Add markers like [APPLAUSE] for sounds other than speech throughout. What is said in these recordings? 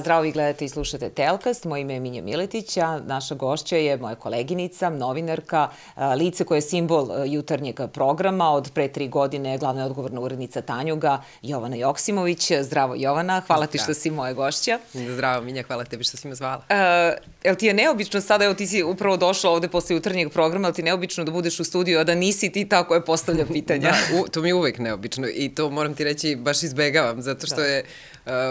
Zdravo vi gledate i slušate Telkast, moje ime je Minja Miletić, a naša gošća je moja koleginica, novinarka, lice koje je simbol jutarnjeg programa, od pre tri godine glavna je odgovorna urednica Tanjuga, Jovana Joksimović. Zdravo Jovana, hvala ti što si moja gošća. Zdravo Minja, hvala tebi što si me zvala. Uh, jel ti je neobično sada, evo ti si upravo došla ovde posle jutarnjeg programa, ali ti je neobično da budeš u studiju, a da nisi ti ta koja postavlja [LAUGHS] pitanja? da, u, to mi je uvek neobično i to moram ti reći baš izbegavam, zato što da. je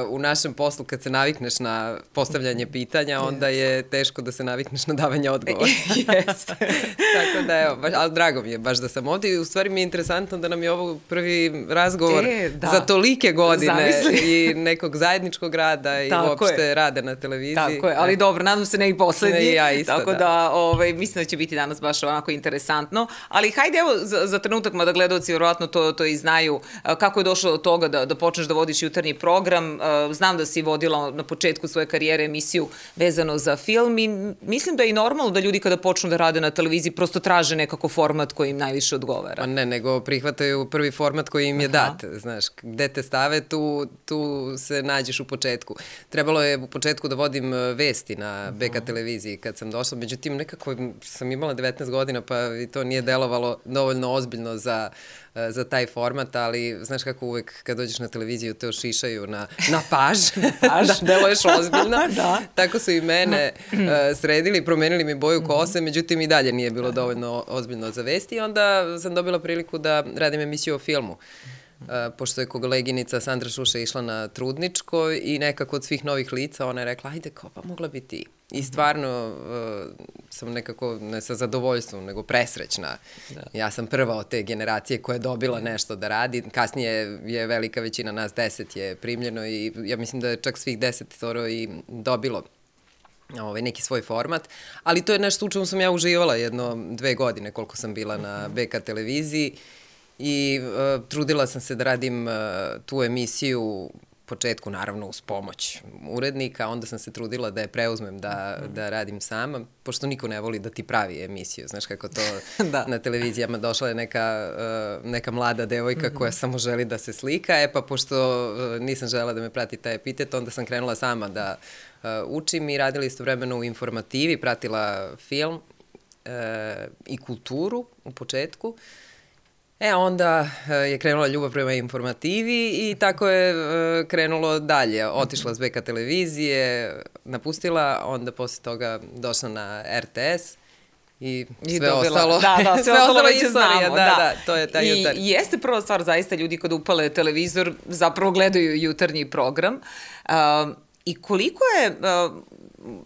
u našem poslu kad se navikneš na postavljanje pitanja, onda je teško da se navikneš na davanje odgovora. [LAUGHS] Jeste. [LAUGHS] Tako da evo, baš, ali drago mi je baš da sam ovde i u stvari mi je interesantno da nam je ovo prvi razgovor e, da. za tolike godine Zamisli. i nekog zajedničkog rada i Tako uopšte je. rada na televiziji. Tako je, ali dobro, nadam se ne i poslednji. Ne, ja isto, Tako da, da ovaj, mislim da će biti danas baš onako interesantno. Ali hajde evo za, za trenutak, mada gledalci verovatno to, to i znaju, kako je došlo do toga da, da počneš da vodiš jutarnji program, program, znam da si vodila na početku svoje karijere emisiju vezano za film i mislim da je i normalno da ljudi kada počnu da rade na televiziji prosto traže nekako format koji im najviše odgovara. Pa ne, nego prihvataju prvi format koji im je Aha. dat, znaš, gde te stave, tu, tu se nađeš u početku. Trebalo je u početku da vodim e, vesti na BK televiziji kad sam došla, međutim nekako sam imala 19 godina pa i to nije delovalo dovoljno ozbiljno za E, za taj format, ali znaš kako uvek kad dođeš na televiziju te ošišaju na, na paž, [LAUGHS] paž. [LAUGHS] da deluješ ozbiljno. [LAUGHS] da. Tako su i mene uh, sredili, promenili mi boju kose, međutim i dalje nije bilo dovoljno ozbiljno za vesti i onda sam dobila priliku da radim emisiju o filmu. Pošto je koleginica Sandra Šuša išla na trudničko i nekako od svih novih lica ona je rekla, ajde kao pa mogla bi ti. I mhm. stvarno uh, sam nekako, ne sa zadovoljstvom, nego presrećna. Da. Ja sam prva od te generacije koja je dobila nešto da radi. Kasnije je velika većina nas, deset je primljeno i ja mislim da je čak svih deset toro i dobilo ovaj, neki svoj format, ali to je nešto u čemu sam ja uživala jedno dve godine koliko sam bila na mhm. BK televiziji i uh, trudila sam se da radim uh, tu emisiju početku naravno uz pomoć urednika, onda sam se trudila da je preuzmem da, da radim sama, pošto niko ne voli da ti pravi emisiju, znaš kako to [LAUGHS] da. na televizijama došla je neka, uh, neka mlada devojka mm -hmm. koja samo želi da se slika, e pa pošto uh, nisam žela da me prati taj epitet, onda sam krenula sama da uh, učim i radila istovremeno u informativi, pratila film uh, i kulturu u početku. Uh, E, onda e, je krenula ljubav prema informativi i tako je e, krenulo dalje. Otišla s BK televizije, napustila, onda posle toga došla na RTS i sve I dobila, ostalo. Da, da, [LAUGHS] sve, sve ostalo već znamo. Da, da, da, to je taj I, jutarnji. I jeste prva stvar, zaista ljudi kada upale televizor zapravo gledaju jutarnji program. Uh, I koliko je uh,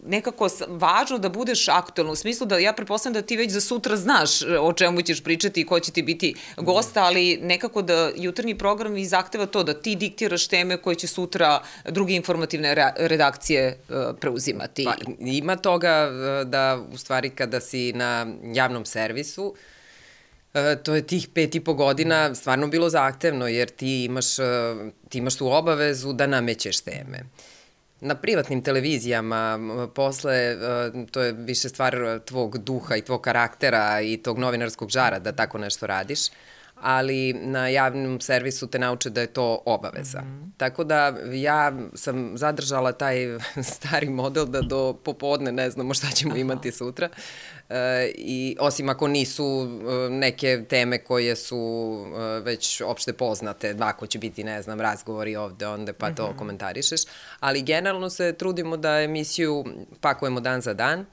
nekako važno da budeš aktualno, u smislu da ja prepostavljam da ti već za sutra znaš e, o čemu ćeš pričati i ko će ti biti gosta, ali nekako da jutarnji program i zahteva to da ti diktiraš teme koje će sutra druge informativne redakcije e, preuzimati. Pa, ima toga e, da u stvari kada si na javnom servisu, to je tih pet i po godina stvarno bilo zahtevno, jer ti imaš, ti imaš tu obavezu da namećeš teme. Uh, na privatnim televizijama posle, e, to je više stvar tvog duha i tvog karaktera i tog novinarskog žara da tako nešto radiš, ali na javnom servisu te nauče da je to obaveza. Mm -hmm. Tako da ja sam zadržala taj [LAUGHS] stari model da do popodne ne znamo šta ćemo Aha. imati sutra. E, i osim ako nisu e, neke teme koje su e, već opšte poznate, ako će biti, ne znam, razgovori ovde, onda pa to mm -hmm. komentarišeš, ali generalno se trudimo da emisiju pakujemo dan za dan,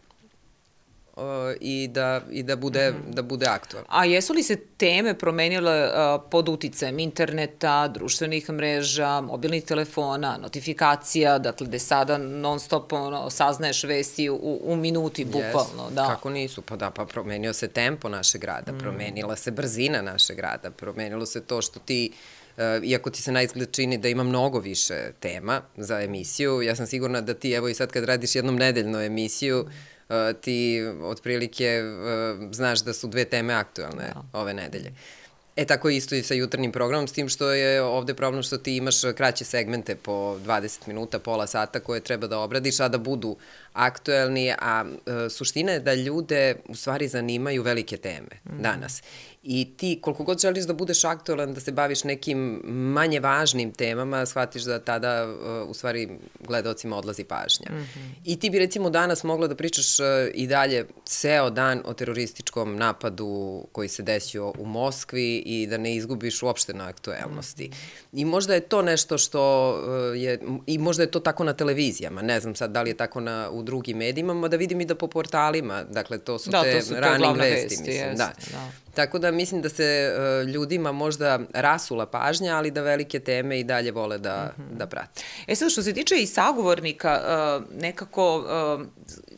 uh, i da, i da, bude, mm -hmm. da bude aktualno. A jesu li se teme promenile uh, pod uticajem interneta, društvenih mreža, mobilnih telefona, notifikacija, dakle da sada non stop ono, saznaješ vesti u, u minuti, bukvalno. Yes. Da. Kako nisu? Pa da, pa promenio se tempo našeg rada, mm. promenila se brzina našeg rada, promenilo se to što ti Uh, iako ti se najzgled čini da ima mnogo više tema za emisiju, ja sam sigurna da ti, evo i sad kad radiš jednom nedeljnu emisiju, mm ti otprilike uh, znaš da su dve teme aktualne da. ove nedelje. E tako isto i sa jutarnjim programom, s tim što je ovde problem što ti imaš kraće segmente po 20 minuta, pola sata koje treba da obradiš, a da budu aktuelni, a e, suština je da ljude u stvari zanimaju velike teme mm. danas. I ti, koliko god želiš da budeš aktualan, da se baviš nekim manje važnim temama, shvatiš da tada, uh, u stvari, gledalcima odlazi pažnja. Mm -hmm. I ti bi, recimo, danas mogla da pričaš uh, i dalje ceo dan o terorističkom napadu koji se desio u Moskvi i da ne izgubiš uopšte na aktuelnosti. Mm -hmm. I možda je to nešto što uh, je, i možda je to tako na televizijama, ne znam sad da li je tako na, u drugim medijima, da vidim i da po portalima, dakle, to su da, te to su running vesti, vesti, mislim, jest, da. da. Tako da mislim da se uh, ljudima možda rasula pažnja, ali da velike teme i dalje vole da, mm -hmm. da prate. E sad, što se tiče i sagovornika, uh, nekako uh,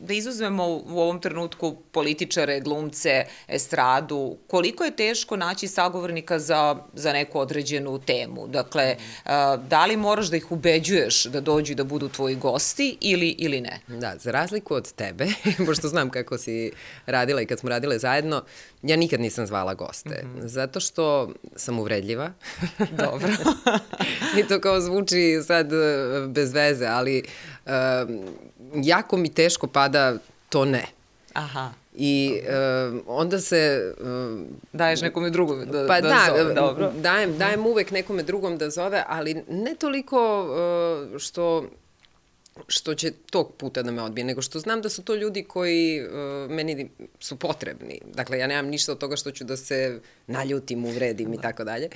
da izuzmemo u ovom trenutku političare, glumce, estradu, koliko je teško naći sagovornika za, za neku određenu temu? Dakle, da li moraš da ih ubeđuješ da dođu i da budu tvoji gosti ili, ili ne? Da, za razliku od tebe, [LAUGHS] pošto znam kako si radila i kad smo radile zajedno, ja nikad nisam zvala goste, mm -hmm. zato što sam uvredljiva. [LAUGHS] Dobro. [LAUGHS] I to kao zvuči sad e, bez veze, ali uh, jako mi teško pada to ne. Aha. I uh, onda se... Uh, Daješ nekome drugom da, pa da, da zove, dobro. Dajem, dajem uvek nekome drugom da zove, ali ne toliko uh, što što će tog puta da me odbije, nego što znam da su to ljudi koji uh, meni su potrebni. Dakle, ja nemam ništa od toga što ću da se naljutim, uvredim i tako dalje.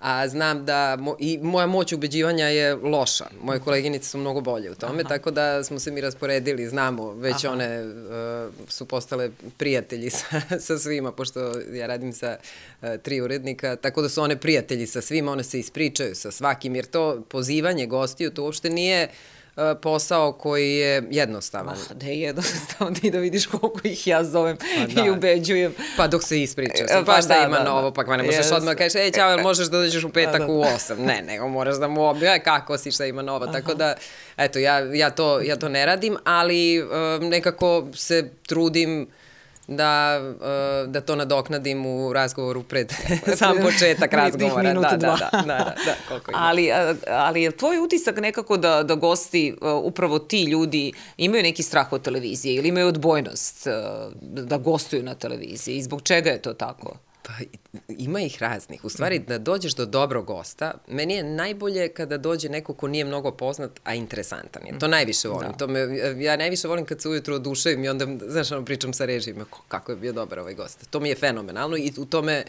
A znam da mo, i moja moć ubeđivanja je loša. Moje koleginice su mnogo bolje u tome, Aha. tako da smo se mi rasporedili, znamo, već Aha. one uh, su postale prijatelji sa, sa svima, pošto ja radim sa uh, tri urednika, tako da su one prijatelji sa svima, one se ispričaju sa svakim, jer to pozivanje gostiju, to uopšte nije E, posao koji je jednostavan. Da je jednostavan, [LAUGHS] ti da vidiš koliko ih ja zovem pa, [LAUGHS] da. i ubeđujem. Pa dok se ispričaš, pa, pa šta da, ima da, novo, da. pa ne možeš yes. odmah kažeš, ej, čao, jel možeš da dođeš u petak da, da. u osam? Ne, nego moraš da mu objave kako si, šta ima novo. Aha. Tako da, eto, ja, ja, to, ja to ne radim, ali um, nekako se trudim da, uh, da to nadoknadim u razgovoru pred [LAUGHS] sam početak razgovora. Da, dva. da, da, da, da, koliko ima. Ali, ali je tvoj utisak nekako da, da gosti, uh, upravo ti ljudi, imaju neki strah od televizije ili imaju odbojnost da gostuju na televiziji i zbog čega je to tako? Pa ima ih raznih. U stvari, da dođeš do dobrog gosta, meni je najbolje kada dođe neko ko nije mnogo poznat, a interesantan je. To najviše volim. Da. To me, ja najviše volim kad se ujutro oduševim i onda, znaš, ono, pričam sa režijima, kako je bio dobar ovaj gost. To mi je fenomenalno i u tome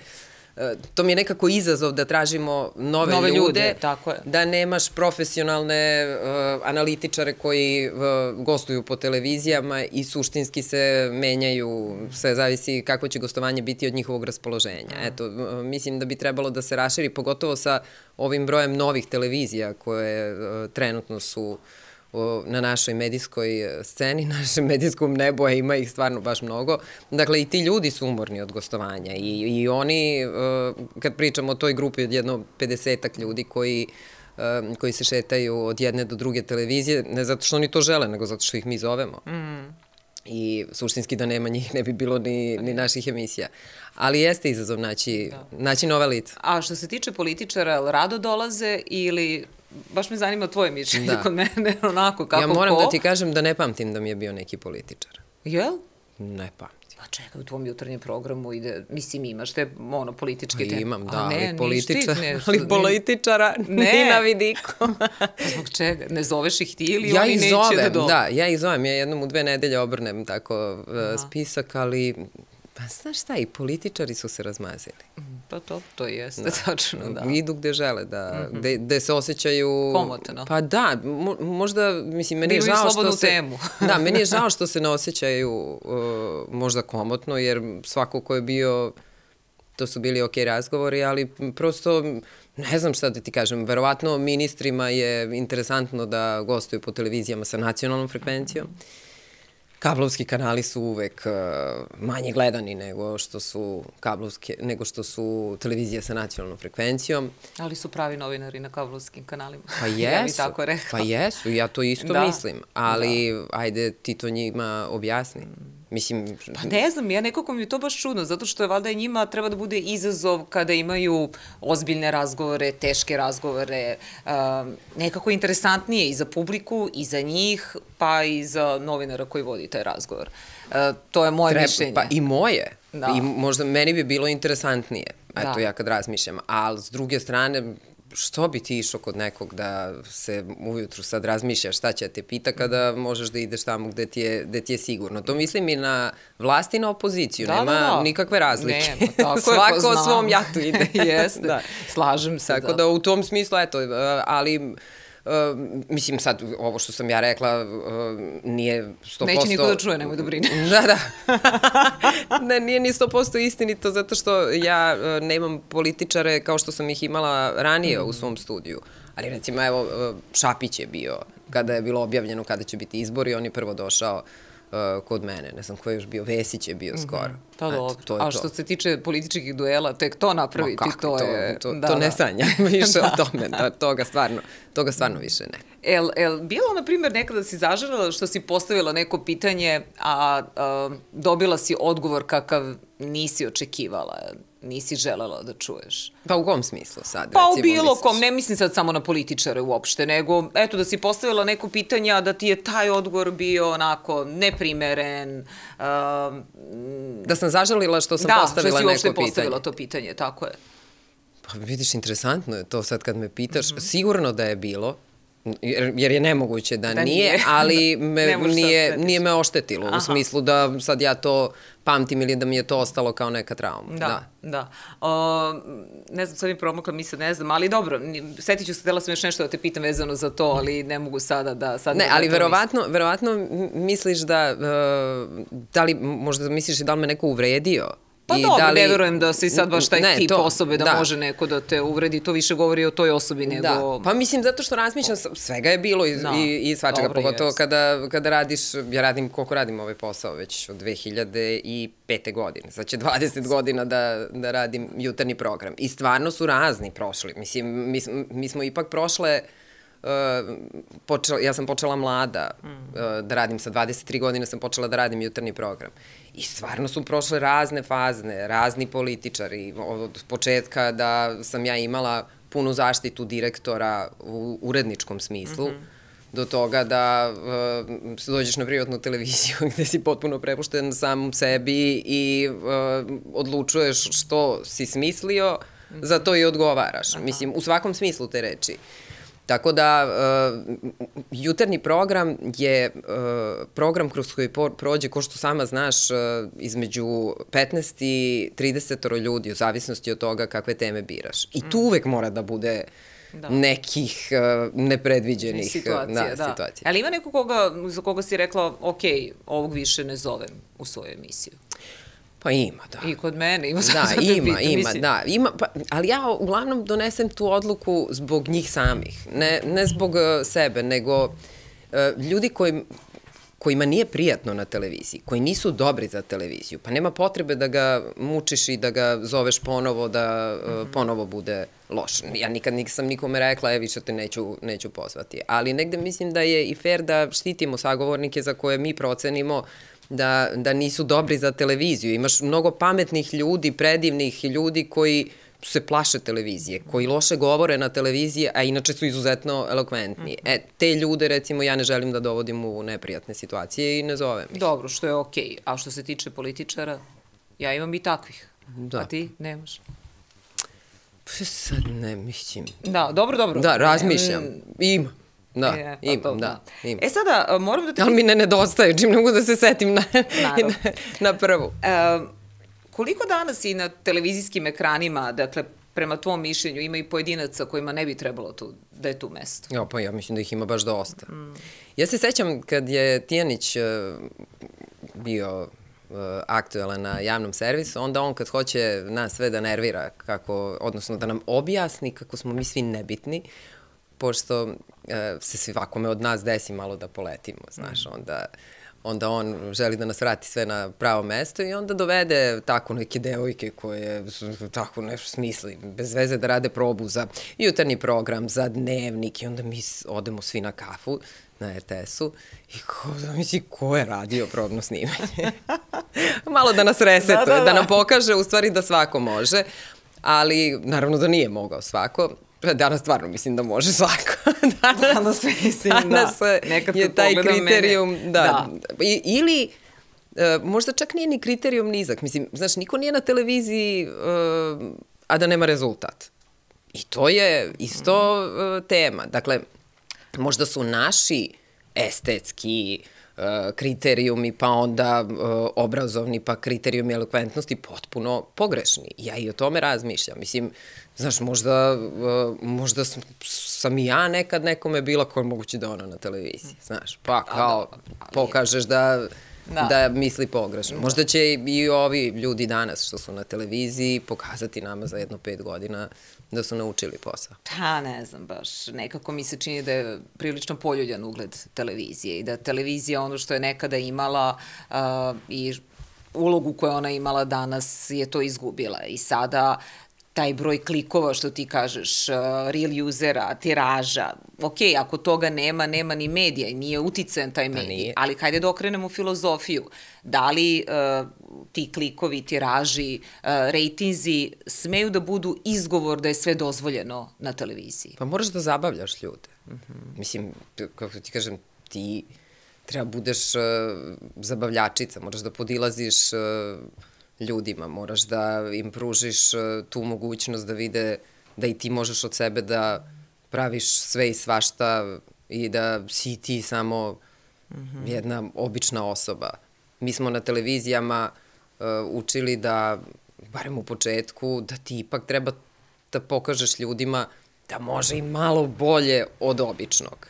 to mi je nekako izazov da tražimo nove, nove ljude, ljude tako je. da nemaš profesionalne uh, analitičare koji uh, gostuju po televizijama i suštinski se menjaju, sve zavisi kako će gostovanje biti od njihovog raspoloženja. Mm. Eto, uh, mislim da bi trebalo da se raširi, pogotovo sa ovim brojem novih televizija koje uh, trenutno su uh, na našoj medijskoj e, sceni, [LAUGHS] našem medijskom nebu, a ima ih stvarno baš mnogo. Dakle, i ti ljudi su umorni od gostovanja i, i oni, e, kad pričamo o toj grupi od jedno 50 ljudi koji e, koji se šetaju od jedne do druge televizije, ne zato što oni to žele, nego zato što ih mi zovemo. Mm. I suštinski da nema njih ne bi bilo ni, ni naših emisija. Ali jeste izazov naći, da. naći nova lica. A što se tiče političara, rado dolaze ili baš me zanima tvoje mišljenje da. kod mene, [LAUGHS] onako kako ko. Ja moram ko. da ti kažem da ne pamtim da mi je bio neki političar. Jel? Ne pamtim. Pa čekaj, u tvom jutarnjem programu ide, mislim imaš te ono, političke pa teme. Imam, da, ne, ali, političar, ne, ali političara [LAUGHS] ne. ni na vidiku. [LAUGHS] Pa zbog čega? Ne zoveš ih ti ili ja oni neće zovem, da dođu? Da, ja ih zovem. Ja jednom u dve nedelje obrnem tako uh, spisak, ali Pa znaš šta, i političari su se razmazili. Pa to, to jeste, da. tačno, da. Idu gde žele, da, mm -hmm. gde, gde se osjećaju... Komotno. Pa da, mo, možda, mislim, meni je žao što se... temu. [LAUGHS] da, meni je [LAUGHS] žao što se ne osjećaju uh, možda komotno, jer svako ko je bio, to su bili ok razgovori, ali prosto, ne znam šta da ti kažem, verovatno ministrima je interesantno da gostuju po televizijama sa nacionalnom frekvencijom. Mm -hmm kablovski kanali su uvek uh, manje gledani nego što su kablovske, nego što su televizije sa nacionalnom frekvencijom. Ali su pravi novinari na kablovskim kanalima. Pa jesu. [LAUGHS] ja bih tako rekao. Pa jesu, ja to isto da. mislim. Ali, da. ajde, ti to njima objasni. Mislim... Pa ne znam, ja nekako mi je to baš čudno, zato što je valjda njima treba da bude izazov kada imaju ozbiljne razgovore, teške razgovore, uh, nekako interesantnije i za publiku, i za njih, pa i za novinara koji vodi taj razgovor. Uh, to je moje Treba, mišljenje. Pa i moje. Da. I možda meni bi bilo interesantnije. Eto, da. ja kad razmišljam. Ali s druge strane, što bi ti išao kod nekog da se ujutru sad razmišljaš šta će te pita kada možeš da ideš tamo gde ti je, gde ti je sigurno. To mislim i na vlast i na opoziciju, da, nema da, da. nikakve razlike. Ne, pa tako [LAUGHS] Svako je, svom jatu ide. [LAUGHS] Jeste, da. slažem se. Tako da. da u tom smislu, eto, ali mislim sad, ovo što sam ja rekla uh, nije 100%... Neće niko da čuje, nemoj da brine. [LAUGHS] da, da. [LAUGHS] ne, nije ni 100% istinito zato što ja uh, nemam političare kao što sam ih imala ranije mm. u svom studiju. Ali recimo, evo, uh, Šapić je bio, kada je bilo objavljeno kada će biti izbori, on je prvo došao uh, uh, kod mene. Ne znam ko je još bio, Vesić je bio mm -hmm. skoro. Pa dobro. To je A što to. se tiče političkih duela, tek to napraviti, Ma to, to je... To, da, to ne [LAUGHS] [LAUGHS] da. sanja više da. o tome, da, toga stvarno, toga stvarno više ne. El, el bilo, na primjer, nekada si zažarala što si postavila neko pitanje, a, a dobila si odgovor kakav nisi očekivala? Nisi želela da čuješ. Pa u kom smislu sad? Pa recimo, u bilo misliš? kom, ne mislim sad samo na političare uopšte, nego eto da si postavila neko pitanje, a da ti je taj odgovor bio onako neprimeren. Uh, da sam zažalila što sam da, postavila neko pitanje. Da, što si uopšte postavila to pitanje, tako je. Pa vidiš, interesantno je to sad kad me pitaš. Mm -hmm. Sigurno da je bilo, jer, jer je nemoguće da, da nije, nije, ali [LAUGHS] me, nije, nije me oštetilo, Aha. u smislu da sad ja to pamtim ili da mi je to ostalo kao neka trauma. Da, da. da. O, ne znam, sad mi promokla misle, ne znam, ali dobro, setit ću se, htela sam još nešto da te pitam vezano za to, ali ne mogu sada da... Sad ne, ali verovatno, verovatno misliš da, uh, da li, možda misliš da li me neko uvredio? Pa I dobro, da li... ne verujem da si sad baš taj ne, tip to, osobe da, da može neko da te uvredi, to više govori o toj osobi nego... Da, pa mislim zato što razmišljam, svega je bilo i, da. i, i svačega, dobro, pogotovo jest. kada, kada radiš, ja radim, koliko radim ovaj posao već od 2005. godine, sad će 20 godina da, da radim jutarnji program i stvarno su razni prošli, mislim, mi, mi smo ipak prošle Uh, počela, ja sam počela mlada uh, da radim, sa 23 godine sam počela da radim jutarnji program. I stvarno su prošle razne fazne, razni političari, od početka da sam ja imala punu zaštitu direktora u uredničkom smislu, mm -hmm do toga da uh, dođeš na privatnu televiziju [LAUGHS] gde si potpuno prepušten samom sebi i uh, odlučuješ što si smislio, za to i odgovaraš. Aha. Mislim, u svakom smislu te reči. Uh, Tako da, uh, jutarnji program je uh, program kroz koji prođe, ko što sama znaš, uh, između 15 i 30 ljudi, u zavisnosti od toga kakve teme biraš. I tu mm. uvek mora da bude da. nekih uh, nepredviđenih situacija, da, da. situacija. Ali ima neko koga, za koga si rekla, ok, ovog više ne zovem u svoju emisiju? Pa ima, da. I kod mene, ima Da, ima, ima, mislim. da. Ima, pa, ali ja uglavnom donesem tu odluku zbog njih samih. Ne, ne zbog uh, sebe, nego uh, ljudi koji kojima nije prijatno na televiziji, koji nisu dobri za televiziju, pa nema potrebe da ga mučiš i da ga zoveš ponovo da uh, ponovo bude loš. Ja nikad nisam nikome rekla, e, više te neću, neću pozvati. Ali negde mislim da je i fair da štitimo sagovornike za koje mi procenimo uh, da, da nisu dobri za televiziju. Imaš mnogo pametnih ljudi, predivnih ljudi koji se plaše televizije, koji loše govore na televiziji, a inače su izuzetno elokventni. E, te ljude, recimo, ja ne želim da dovodim u neprijatne situacije i ne zovem ih. Dobro, što je okej. Okay. A što se tiče političara, ja imam i takvih. Da. A ti nemaš? Pa sad ne mislim. Da, dobro, dobro. Da, razmišljam. Ima. Da, e, pa imam, da, imam. E sada, moram da te... Ali mi ne nedostaje, čim ne mogu da se setim na, na, [LAUGHS] na prvu. E, koliko danas i na televizijskim ekranima, dakle, prema tvom mišljenju, ima i pojedinaca kojima ne bi trebalo tu, da je tu mesto? Ja, pa ja mislim da ih ima baš dosta. Mm. Ja se sećam kad je Tijanić uh, bio uh, aktuelan na javnom servisu, onda on kad hoće nas sve da nervira, kako, odnosno da nam objasni kako smo mi svi nebitni, pošto e, se svakome od nas desi malo da poletimo, znaš, mm. onda onda on želi da nas vrati sve na pravo mesto i onda dovede tako neke devojke koje tako nešto smisli, bez veze da rade probu za jutarnji program, za dnevnik i onda mi odemo svi na kafu na RTS-u i ko, da misli, ko je radio probno snimanje? [LAUGHS] Malo da nas resetuje, da, da, da. da nam pokaže u stvari da svako može, ali naravno da nije mogao svako. [LAUGHS] Danas stvarno mislim da može svako. [LAUGHS] danas, danas mislim, danas da. Nekad je taj kriterijum, mene. da. da. I, ili e, možda čak nije ni kriterijum nizak. Mislim, znaš, niko nije na televiziji, e, a da nema rezultat. I to je isto e, tema. Dakle, možda su naši estetski uh, kriterijumi, pa onda uh, obrazovni, pa kriterijumi elokventnosti potpuno pogrešni. Ja i o tome razmišljam. Mislim, znaš, možda, uh, možda sam, sam i ja nekad nekome bila koja je moguće da ona na televiziji, znaš, pa kao pokažeš da da. da misli pogrešno. Možda će i ovi ljudi danas što su na televiziji pokazati nama za jedno pet godina da su naučili posao. Pa ne znam baš, nekako mi se čini da je prilično poljuljan ugled televizije i da televizija ono što je nekada imala uh, i ulogu koju ona imala danas je to izgubila i sada taj broj klikova što ti kažeš, uh, real usera, tiraža, ok, ako toga nema, nema ni medija i nije uticajan taj pa medij, ali hajde da okrenemo filozofiju. Da li uh, ti klikovi, tiraži, uh, rejtinzi smeju da budu izgovor da je sve dozvoljeno na televiziji? Pa moraš da zabavljaš ljude. Mm -hmm. Mislim, kako ti kažem, ti treba budeš uh, zabavljačica, moraš da podilaziš uh, ljudima, moraš da im pružiš uh, tu mogućnost da vide da i ti možeš od sebe da praviš sve i svašta i da si ti samo -hmm. jedna obična osoba. Mi smo na televizijama uh, učili da, barem u početku, da ti ipak treba da pokažeš ljudima da može i malo bolje od običnog.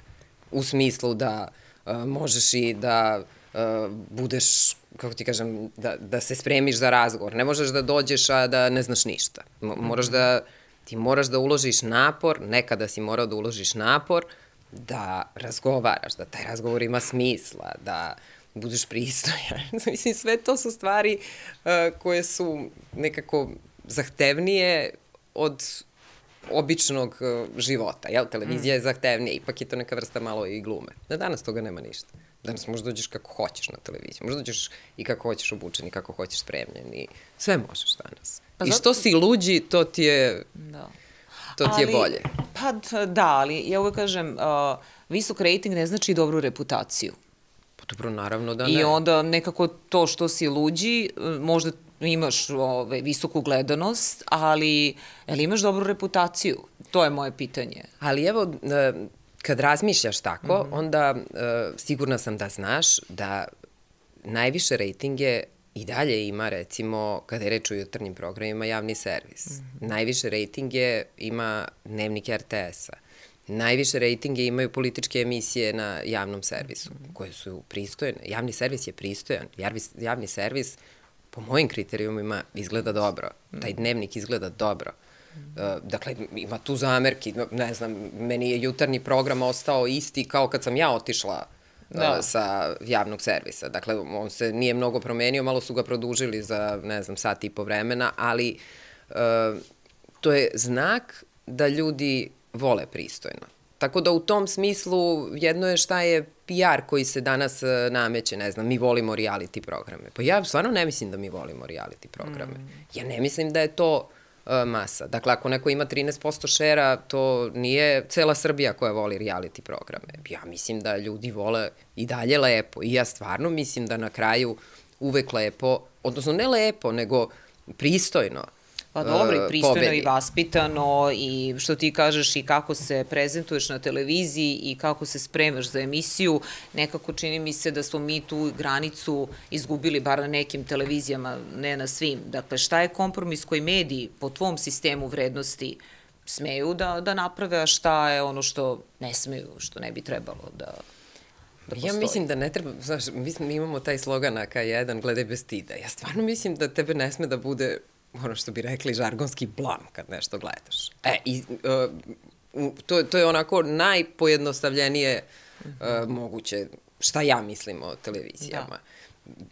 U smislu da uh, možeš i da uh, budeš kako ti kažem, da, da se spremiš za razgovor. Ne možeš da dođeš, a da ne znaš ništa. Moraš da, ti moraš da uložiš napor, nekada si morao da uložiš napor, da razgovaraš, da taj razgovor ima smisla, da budeš pristojan. [LAUGHS] Mislim, sve to su stvari uh, koje su nekako zahtevnije od običnog uh, života, jel? Televizija mm. je zahtevnija, ipak je to neka vrsta malo i glume. Da danas toga nema ništa. Danas možda dođeš kako hoćeš na televiziju, možda dođeš i kako hoćeš obučen i kako hoćeš spremljen i sve možeš danas. Pa I što si luđi, to ti je... Da. To ti je ali, bolje. Pa da, ali ja uvek kažem, uh, visok rating ne znači dobru reputaciju. Pa dobro, naravno da ne. I onda nekako to što si luđi, možda imaš ove, visoku gledanost, ali li imaš dobru reputaciju? To je moje pitanje. Ali evo, kad razmišljaš tako, mm -hmm. onda uh, sigurna sam da znaš da najviše rejtinge i dalje ima, recimo, kada je reč o jutarnjim programima, javni servis. Mm -hmm. Najviše rejtinge ima dnevnik RTS-a. Najviše rejtinge imaju političke emisije na javnom servisu, mm -hmm. koje su pristojne. Javni servis je pristojan. Javni, javni servis, po mojim kriterijumima, izgleda dobro. Taj mhm. dnevnik izgleda dobro. Uh, dakle, ima tu zamerki, ne znam, meni je jutarnji program ostao isti kao kad sam ja otišla uh, da. sa javnog servisa. Dakle, on se nije mnogo promenio, malo su ga produžili za, ne znam, sat i po vremena, ali uh, to je znak da ljudi vole pristojno. Tako da u tom smislu jedno je šta je PR koji se danas nameće, ne znam, mi volimo reality programe. Pa ja stvarno ne mislim da mi volimo reality programe. Mm. Ja ne mislim da je to uh, masa. Dakle, ako neko ima 13% šera, to nije cela Srbija koja voli reality programe. Ja mislim da ljudi vole i dalje lepo i ja stvarno mislim da na kraju uvek lepo, odnosno ne lepo, nego pristojno Pa dobro, i pristojno pobedi. i vaspitano i što ti kažeš i kako se prezentuješ na televiziji i kako se spremaš za emisiju, nekako čini mi se da smo mi tu granicu izgubili bar na nekim televizijama, ne na svim. Dakle, šta je kompromis koji mediji po tvom sistemu vrednosti smeju da, da naprave, a šta je ono što ne smeju, što ne bi trebalo da da Ja mislim da ne treba, znaš, mi, mi imamo taj slogan AK1, gledaj bez stida. Ja stvarno mislim da tebe ne sme da bude ono što bi rekli, žargonski blam kad nešto gledaš. E, i uh, to, to je onako najpojednostavljenije uh, moguće šta ja mislim o televizijama. Da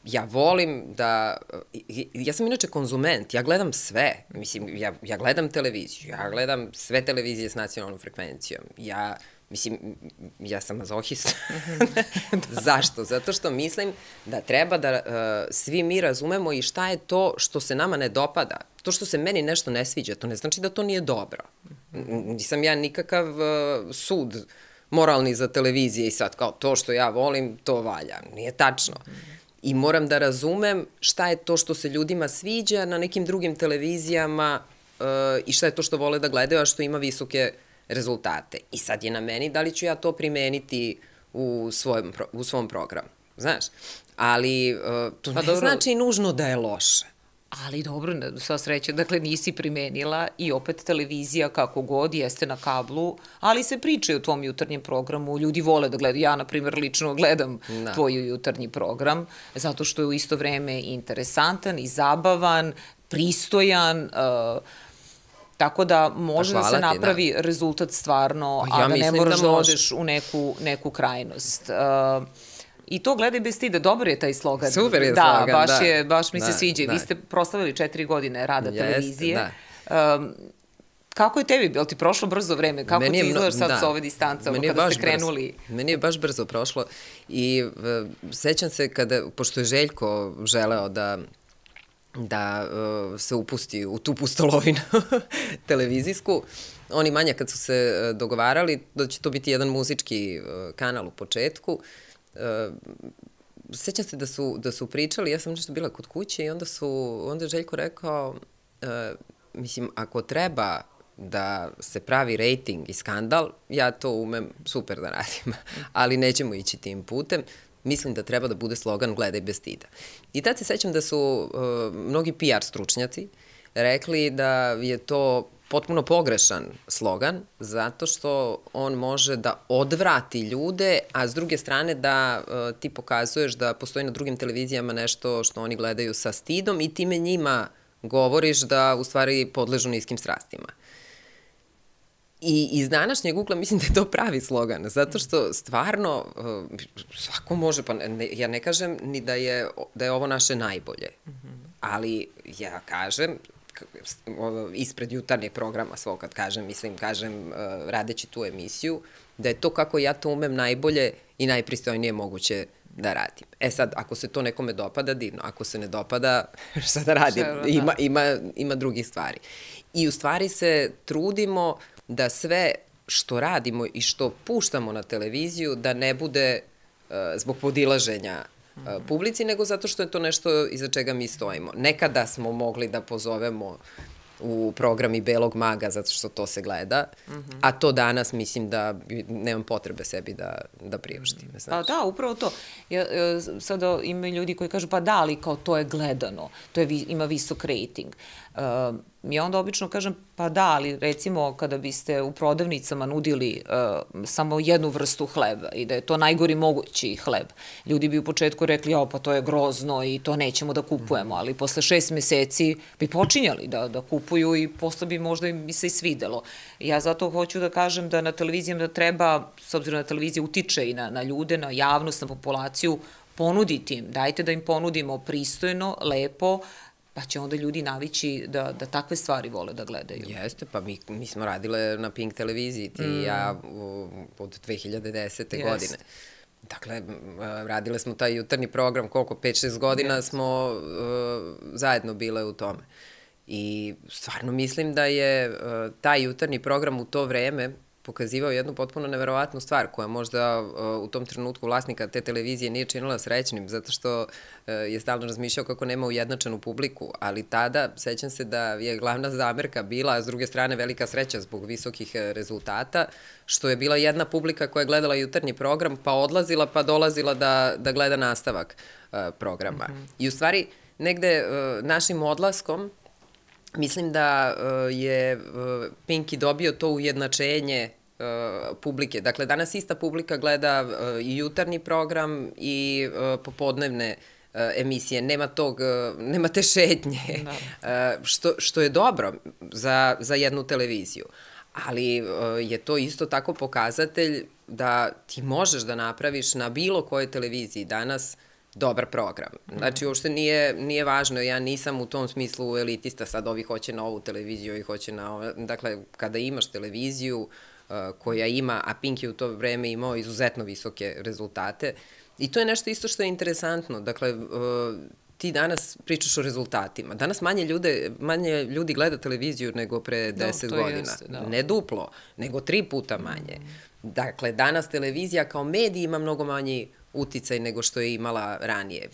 ja volim da, ja sam inače konzument, ja gledam sve, mislim, ja, ja gledam televiziju, ja gledam sve televizije s nacionalnom frekvencijom, ja, mislim, ja sam mazohista. [LAUGHS] Zašto? Zato što mislim da treba da uh, svi mi razumemo i šta je to što se nama ne dopada. To što se meni nešto ne sviđa, to ne znači da to nije dobro. Nisam ja nikakav uh, sud moralni za televizije i sad kao to što ja volim, to valja. Nije tačno. I moram da razumem šta je to što se ljudima sviđa na nekim drugim televizijama uh, i šta je to što vole da gledaju, a što ima visoke rezultate. I sad je na meni da li ću ja to primeniti u, svojom, u svom programu. Znaš? Ali uh, to pa ne dobro. znači nužno da je loše. Ali dobro, sva sreća, dakle nisi primenila i opet televizija kako god jeste na kablu, ali se pričaju o tvom jutarnjem programu, ljudi vole da gledaju, ja na primjer lično gledam da. tvoj jutarnji program, zato što je u isto vreme interesantan i zabavan, pristojan, uh, Tako da može pa da se napravi ti, da. rezultat stvarno, ja a da ne moraš da, da odeš u neku, neku krajnost. Uh, I to gledaj bez stida, dobar je taj slogan. Super je da, slogan, baš da. Je, baš mi da, se sviđa. Da. Vi ste proslavili četiri godine rada Jeste, televizije. Da. Um, Kako je tebi, bilo ti prošlo brzo vreme? Kako meni ti izgledaš sad da. sa ove distancama kada ste krenuli? Brzo. Meni je baš brzo prošlo i uh, sećam se kada, pošto je Željko želeo da da uh, se upusti u tu pustolovinu [LAUGHS] televizijsku. Oni manja kad su se uh, dogovarali da će to biti jedan muzički uh, kanal u početku, uh, sećam se da su, da su pričali, ja sam nešto bila kod kuće i onda su, onda je Željko rekao, uh, mislim, ako treba da se pravi rating i skandal, ja to umem super da radim, [LAUGHS] ali nećemo ići tim putem mislim da treba da bude slogan gledaj bez stida. I tad se sećam da su uh, mnogi PR stručnjaci rekli da je to potpuno pogrešan slogan, zato što on može da odvrati ljude, a s druge strane da uh, ti pokazuješ da postoji na drugim televizijama nešto što oni gledaju sa stidom i time njima govoriš da u stvari podležu niskim strastima. I iz današnjeg ugla mislim da je to pravi slogan, zato što stvarno uh, svako može, pa ne, ja ne kažem ni da je, da je ovo naše najbolje, ali ja kažem, ispred jutarnjeg programa svog kad kažem, mislim, kažem, uh, radeći tu emisiju, da je to kako ja to umem najbolje i najpristojnije moguće da radim. E sad, ako se to nekome dopada, divno. Ako se ne dopada, [LAUGHS] šta da radim? Ima, ima, ima drugih stvari. I u stvari se trudimo da sve što radimo i što puštamo na televiziju da ne bude uh, zbog podilaženja uh, publici, nego zato što je to nešto iza čega mi stojimo. Nekada smo mogli da pozovemo u programi Belog maga, zato što to se gleda, mm -hmm. a to danas mislim da nemam potrebe sebi da, da priuštim. Znaš. Pa da, upravo to. Ja, e, sada ima ljudi koji kažu, pa da, ali kao to je gledano, to je, ima visok rating. Ja onda obično kažem, pa da, ali recimo kada biste u prodavnicama nudili uh, samo jednu vrstu hleba i da je to najgori mogući hleb, ljudi bi u početku rekli, ja, pa to je grozno i to nećemo da kupujemo, ali posle šest meseci bi počinjali da, da kupuju i posle bi možda im se i svidelo. Ja zato hoću da kažem da na televizijama da treba, s obzirom da televizija utiče i na, na ljude, na javnost, na populaciju, ponuditi im, dajte da im ponudimo pristojno, lepo, pa će onda ljudi navići da, da takve stvari vole da gledaju. Jeste, pa mi, mi smo radile na Pink televiziji, ti mm. i ja u, od 2010. Jest. godine. Dakle, radile smo taj jutarnji program, koliko, 5-6 godina yes. smo uh, zajedno bile u tome. I stvarno mislim da je uh, taj jutarnji program u to vreme pokazivao jednu potpuno neverovatnu stvar koja možda uh, u tom trenutku vlasnika te televizije nije činila srećnim zato što uh, je stalno razmišljao kako nema ujednačenu publiku, ali tada sećam se da je glavna zamerka bila, a s druge strane velika sreća zbog visokih uh, rezultata, što je bila jedna publika koja je gledala jutarnji program pa odlazila pa dolazila da, da gleda nastavak uh, programa. Mm -hmm. I u stvari negde našim odlaskom mislim da uh, je uh, Pinky dobio to ujednačenje uh, publike. Dakle, danas ista publika gleda uh, i jutarnji program i uh, popodnevne uh, emisije. Nema tog, uh, nema te šetnje, da. uh, [LAUGHS] što, što je dobro za, za jednu televiziju. ali uh, je to isto tako pokazatelj da ti možeš da napraviš na bilo kojoj televiziji danas dobar program. Znači, uopšte nije, nije važno, ja nisam u tom smislu elitista, sad ovi hoće na ovu televiziju, ovi hoće na. Dakle, kada imaš televiziju uh, koja ima, a Pink je u to vreme imao izuzetno visoke rezultate, i to je nešto isto što je interesantno. Dakle, uh, ti danas pričaš o rezultatima. Danas manje, ljude, manje ljudi gleda televiziju nego pre 10 da, godina. Jeste, da. Ne duplo, nego tri puta manje. Mm. Dakle, danas televizija kao medij ima mnogo manji uticaj nego što je imala ranije.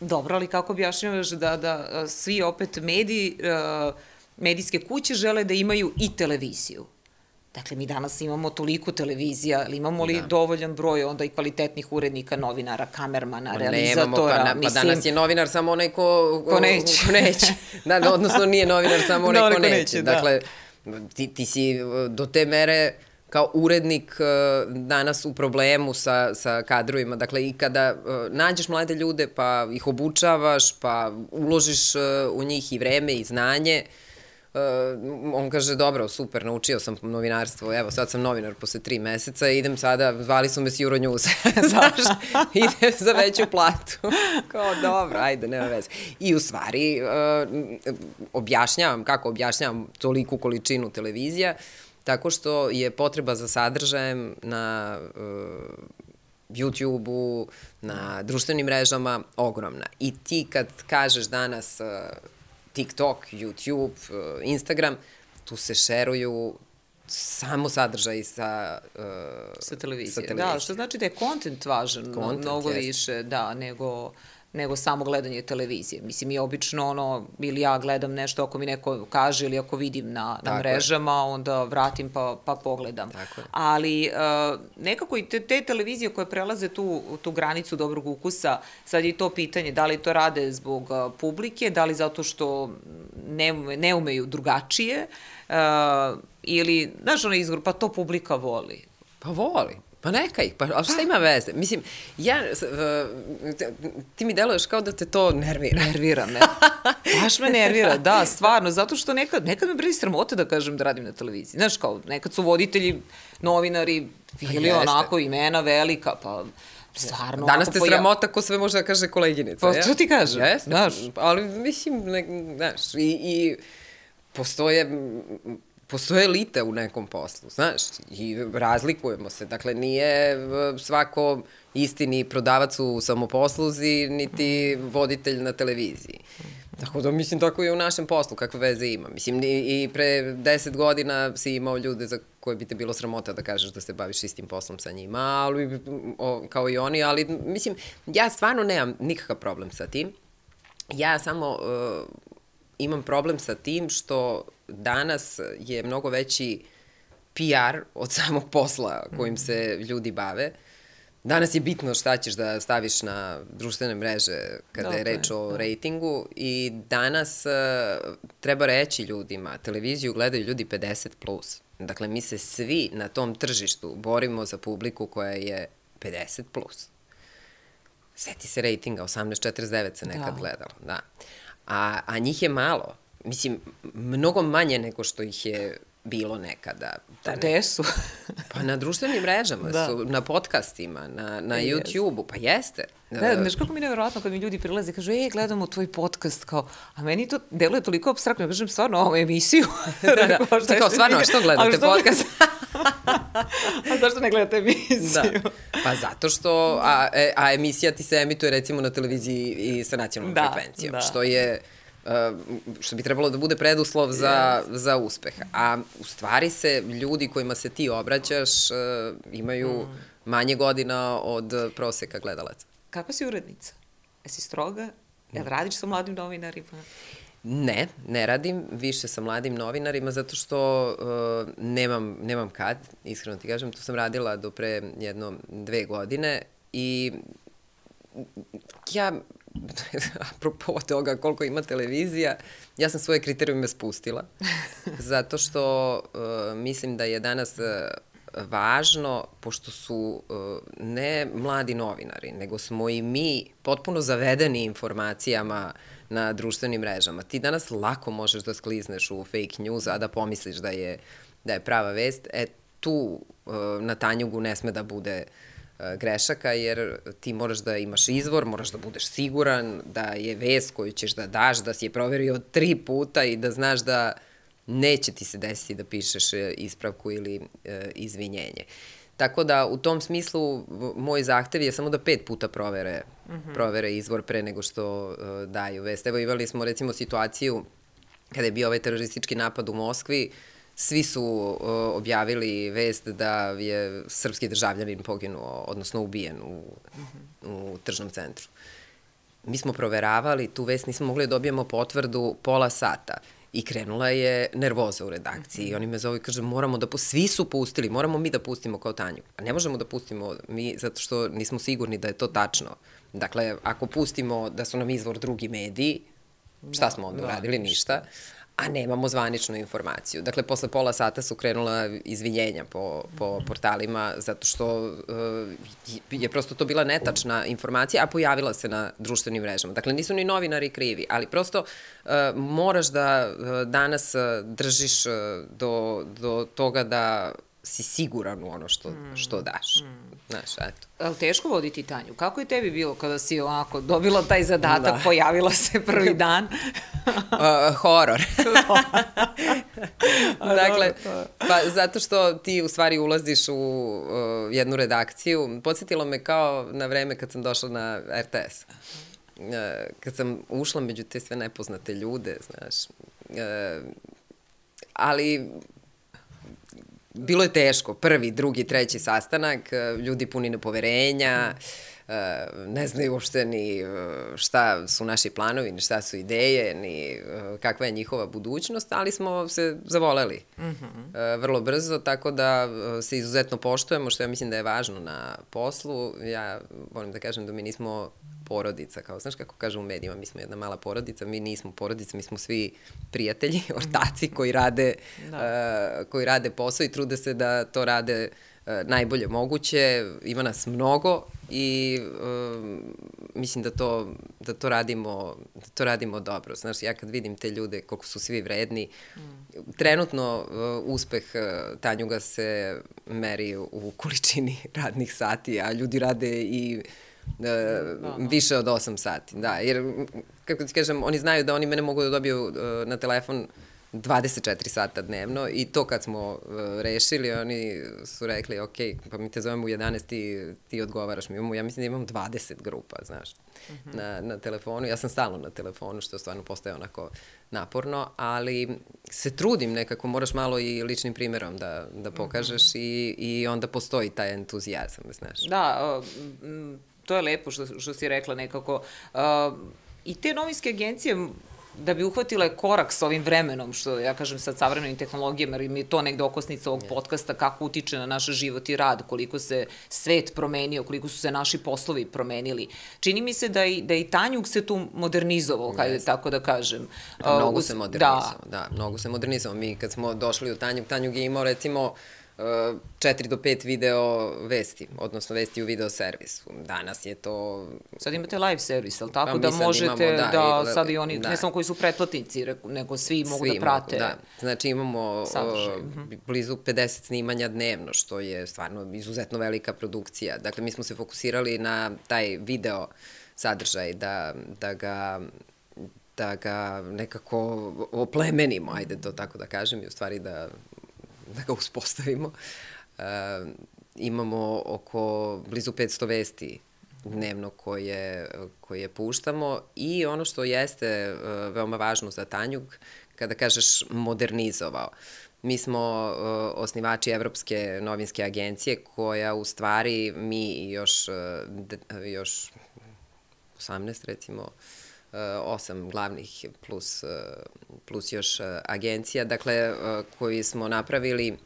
Dobro, ali kako objašnjavaš da, da svi opet mediji, medijske kuće žele da imaju i televiziju? Dakle, mi danas imamo toliko televizija, ali imamo li da. dovoljan broj onda i kvalitetnih urednika, novinara, kamermana, Ma, realizatora? Nemamo, pa, na, pa mislim... danas je novinar samo onaj ko, ko, neće. Ko neće. da, odnosno nije novinar samo onaj [LAUGHS] da, ko neće. neće da. Dakle, ti, ti si do te mere kao urednik danas u problemu sa, sa kadrovima. Dakle, i kada nađeš mlade ljude pa ih obučavaš, pa uložiš u njih i vreme i znanje, uh, Uh, on kaže, dobro, super, naučio sam novinarstvo, evo, sad sam novinar posle tri meseca, idem sada, zvali su me s Euronews, [LAUGHS] znaš, idem za veću platu. Kao, dobro, ajde, nema veze. I u stvari, uh, objašnjavam, kako objašnjavam toliku količinu televizija, tako što je potreba za sadržajem na uh, YouTube-u, na društvenim mrežama ogromna. I ti kad kažeš danas uh, TikTok, YouTube, uh, Instagram, tu se šeruju samo sadržaj sa, uh, sa televizije. Sa televizije. Da, što znači da je kontent važan content, mnogo jest. više, da, nego nego samo gledanje televizije. Mislim, i obično ono, ili ja gledam nešto ako mi neko kaže ili ako vidim na, na mrežama, je. onda vratim pa, pa pogledam. Tako je. Ali uh, nekako i te, te televizije koje prelaze tu, tu granicu dobrog ukusa, sad je to pitanje da li to rade zbog uh, publike, da li zato što ne, ne umeju drugačije, uh, ili, znaš, ono izgovor, pa to publika voli. Pa voli. Pa neka ih, pa a šta pa. ima veze? Mislim, ja, ti mi deluješ kao da te to nervira. Nervira me. [LAUGHS] Baš me nervira, da, stvarno, zato što nekad, nekad me brili sramote da kažem da radim na televiziji. Znaš, kao, nekad su voditelji, novinari, bili pa onako imena velika, pa stvarno... Danas te sramota ko sve može da kaže koleginica, Pa, to ti kažem, Jeste, znaš. Ali, mislim, ne, znaš, i, i postoje postoje elite u nekom poslu, znaš, i razlikujemo se. Dakle, nije svako istini prodavac u samoposluzi, niti voditelj na televiziji. Tako da, mislim, tako je u našem poslu, kakve veze ima. Mislim, i, i pre deset godina si imao ljude za koje bi te bilo sramota da kažeš da se baviš istim poslom sa njima, ali, o, kao i oni, ali, mislim, ja stvarno nemam nikakav problem sa tim. Ja samo uh, imam problem sa tim što danas je mnogo veći PR od [LAUGHS] samog posla kojim se ljudi bave. Danas je bitno šta ćeš da staviš na društvene mreže kada da, je reč o da. rejtingu i danas uh, treba reći ljudima, televiziju gledaju ljudi 50+. Plus. Dakle, mi se svi na tom tržištu borimo za publiku koja je 50+. Plus. Seti se rejtinga, 18.49 se nekad da. gledalo, da. A, a njih je malo. Mislim, mnogo manje nego što ih je bilo nekada. Da ne... Gde su? [LAUGHS] pa na društvenim mrežama da. su, na podcastima, na, na e, YouTube-u, pa jeste. Da, da, znaš kako mi je nevjerojatno kad mi ljudi prilaze i kažu, ej, gledamo tvoj podcast, kao, a meni to deluje toliko abstraktno, ja kažem, stvarno, ovo emisiju. [LAUGHS] da, da, [LAUGHS] da. kao, stvarno, što gledate što... podcast? a zašto ne gledate emisiju? Da. Pa zato što, a, e, a emisija ti se emituje recimo na televiziji i sa nacionalnom da, frekvencijom, da. što je što bi trebalo da bude preduslov za, yes. za uspeh. A u stvari se ljudi kojima se ti obraćaš uh, imaju mm. manje godina od proseka gledalaca. Kako si urednica? Jesi stroga? Jel radiš sa mladim novinarima? Ne, ne radim više sa mladim novinarima zato što uh, nemam, nemam kad, iskreno ti kažem, tu sam radila do pre jedno dve godine i ja [LAUGHS] apropo toga koliko ima televizija, ja sam svoje kriterijume spustila, [LAUGHS] zato što uh, mislim da je danas uh, važno, pošto su uh, ne mladi novinari, nego smo i mi potpuno zavedeni informacijama na društvenim mrežama. Ti danas lako možeš da sklizneš u fake news, a da pomisliš da je da je prava vest, e tu na Tanjugu ne sme da bude grešaka, jer ti moraš da imaš izvor, moraš da budeš siguran da je vest koju ćeš da daš, da si je proverio tri puta i da znaš da neće ti se desiti da pišeš e, ispravku ili e, izvinjenje. Tako da u tom smislu moj zahtev je samo da pet puta provere, mm -hmm. provere izvor pre nego što uh, daju vest. Evo imali smo recimo situaciju kada je bio ovaj teroristički napad u Moskvi, svi su uh, objavili vest da je srpski državljanin poginuo, odnosno ubijen u, u tržnom centru. Mi smo proveravali, tu vest nismo mogli da dobijemo potvrdu pola sata I krenula je nervoza u redakciji. I oni me zove i kaže, moramo da, svi su pustili, moramo mi da pustimo kao Tanju. A ne možemo da pustimo mi zato što nismo sigurni da je to tačno. Dakle, ako pustimo da su nam izvor drugi mediji, šta smo onda da, uradili? Ništa a nemamo zvaničnu informaciju. Dakle, posle pola sata su krenula izvinjenja po, po portalima, zato što uh, je prosto to bila netačna informacija, a pojavila se na društvenim mrežama. Dakle, nisu ni novinari krivi, ali prosto uh, moraš da uh, danas držiš do, do toga da si siguran u ono što, mm. što daš. Mm. Znaš, eto. Ali teško voditi Tanju? Kako je tebi bilo kada si ovako dobila taj zadatak, da. pojavila se prvi dan? [LAUGHS] uh, horor. [LAUGHS] [LAUGHS] dakle, pa zato što ti u stvari ulaziš u uh, jednu redakciju. Podsjetilo me kao na vreme kad sam došla na RTS. Uh, kad sam ušla među te sve nepoznate ljude, znaš, uh, ali bilo je teško, prvi, drugi, treći sastanak, e, ljudi puni nepoverenja, e, ne znaju uopšte ni e, šta su naši planovi, ni šta su ideje, ni kakva je njihova budućnost, ali smo se zavoleli mm -hmm. vrlo brzo, tako da se izuzetno poštujemo, što ja mislim da je važno na poslu. Ja volim da kažem da mi nismo porodica, kao znaš kako kažu u medijima, mi smo jedna mala porodica, mi nismo porodica, mi smo svi prijatelji, [LAUGHS] ortaci koji rade, da. uh, koji rade posao i trude se da to rade uh, najbolje moguće, ima nas mnogo i uh, mislim da to, da to radimo da to radimo dobro. Znaš, ja kad vidim te ljude koliko su svi vredni, mm. trenutno uh, uspeh uh, Tanjuga se meri u količini [LAUGHS] radnih sati, a ljudi rade i da, da. više od 8 sati, da, jer, kako ti kažem, oni znaju da oni mene mogu da dobiju uh, na telefon 24 sata dnevno i to kad smo uh, rešili, oni su rekli, ok, pa mi te zovemo u 11 ti, ti odgovaraš. Mi imamo, ja mislim da imamo 20 grupa, znaš, uh mhm. -huh. na, na telefonu. Ja sam stalno na telefonu, što stvarno postaje onako naporno, ali se trudim nekako, moraš malo i ličnim primerom da, da pokažeš uh mhm. -huh. i, i onda postoji taj entuzijazam, znaš. Da, uh, to je lepo što, što si rekla nekako. Uh, I te novinske agencije da bi uhvatile korak sa ovim vremenom, što ja kažem sad savremenim tehnologijama, jer mi je to negde okosnica ovog podcasta, kako utiče na naš život i rad, koliko se svet promenio, koliko su se naši poslovi promenili. Čini mi se da i, da i Tanjuk se tu modernizovao, kada yes. tako da kažem. Mnogo se modernizovao, da. da, mnogo se modernizovao. Mi kad smo došli u Tanjuk, Tanjuk je imao recimo uh, 4 do 5 video vesti, odnosno vesti u video servisu. Danas je to... Sad imate live servis, ali tako pa, da možete imamo, da, da i, sad i oni, da. ne samo koji su pretplatnici, nego svi mogu svi da prate. Mogu, da. Znači imamo sadržaj. Uh, blizu 50 snimanja dnevno, što je stvarno izuzetno velika produkcija. Dakle, mi smo se fokusirali na taj video sadržaj, da, da ga da ga nekako oplemenimo, ajde to tako da kažem, i u stvari da [LAUGHS] da ga uspostavimo. Uh, imamo oko blizu 500 vesti dnevno koje, koje puštamo i ono što jeste uh, veoma važno za Tanjug, kada kažeš modernizovao. Mi smo uh, osnivači Evropske novinske agencije koja u stvari mi još, de, još 18 recimo osam glavnih plus, plus još agencija, dakle, koji smo napravili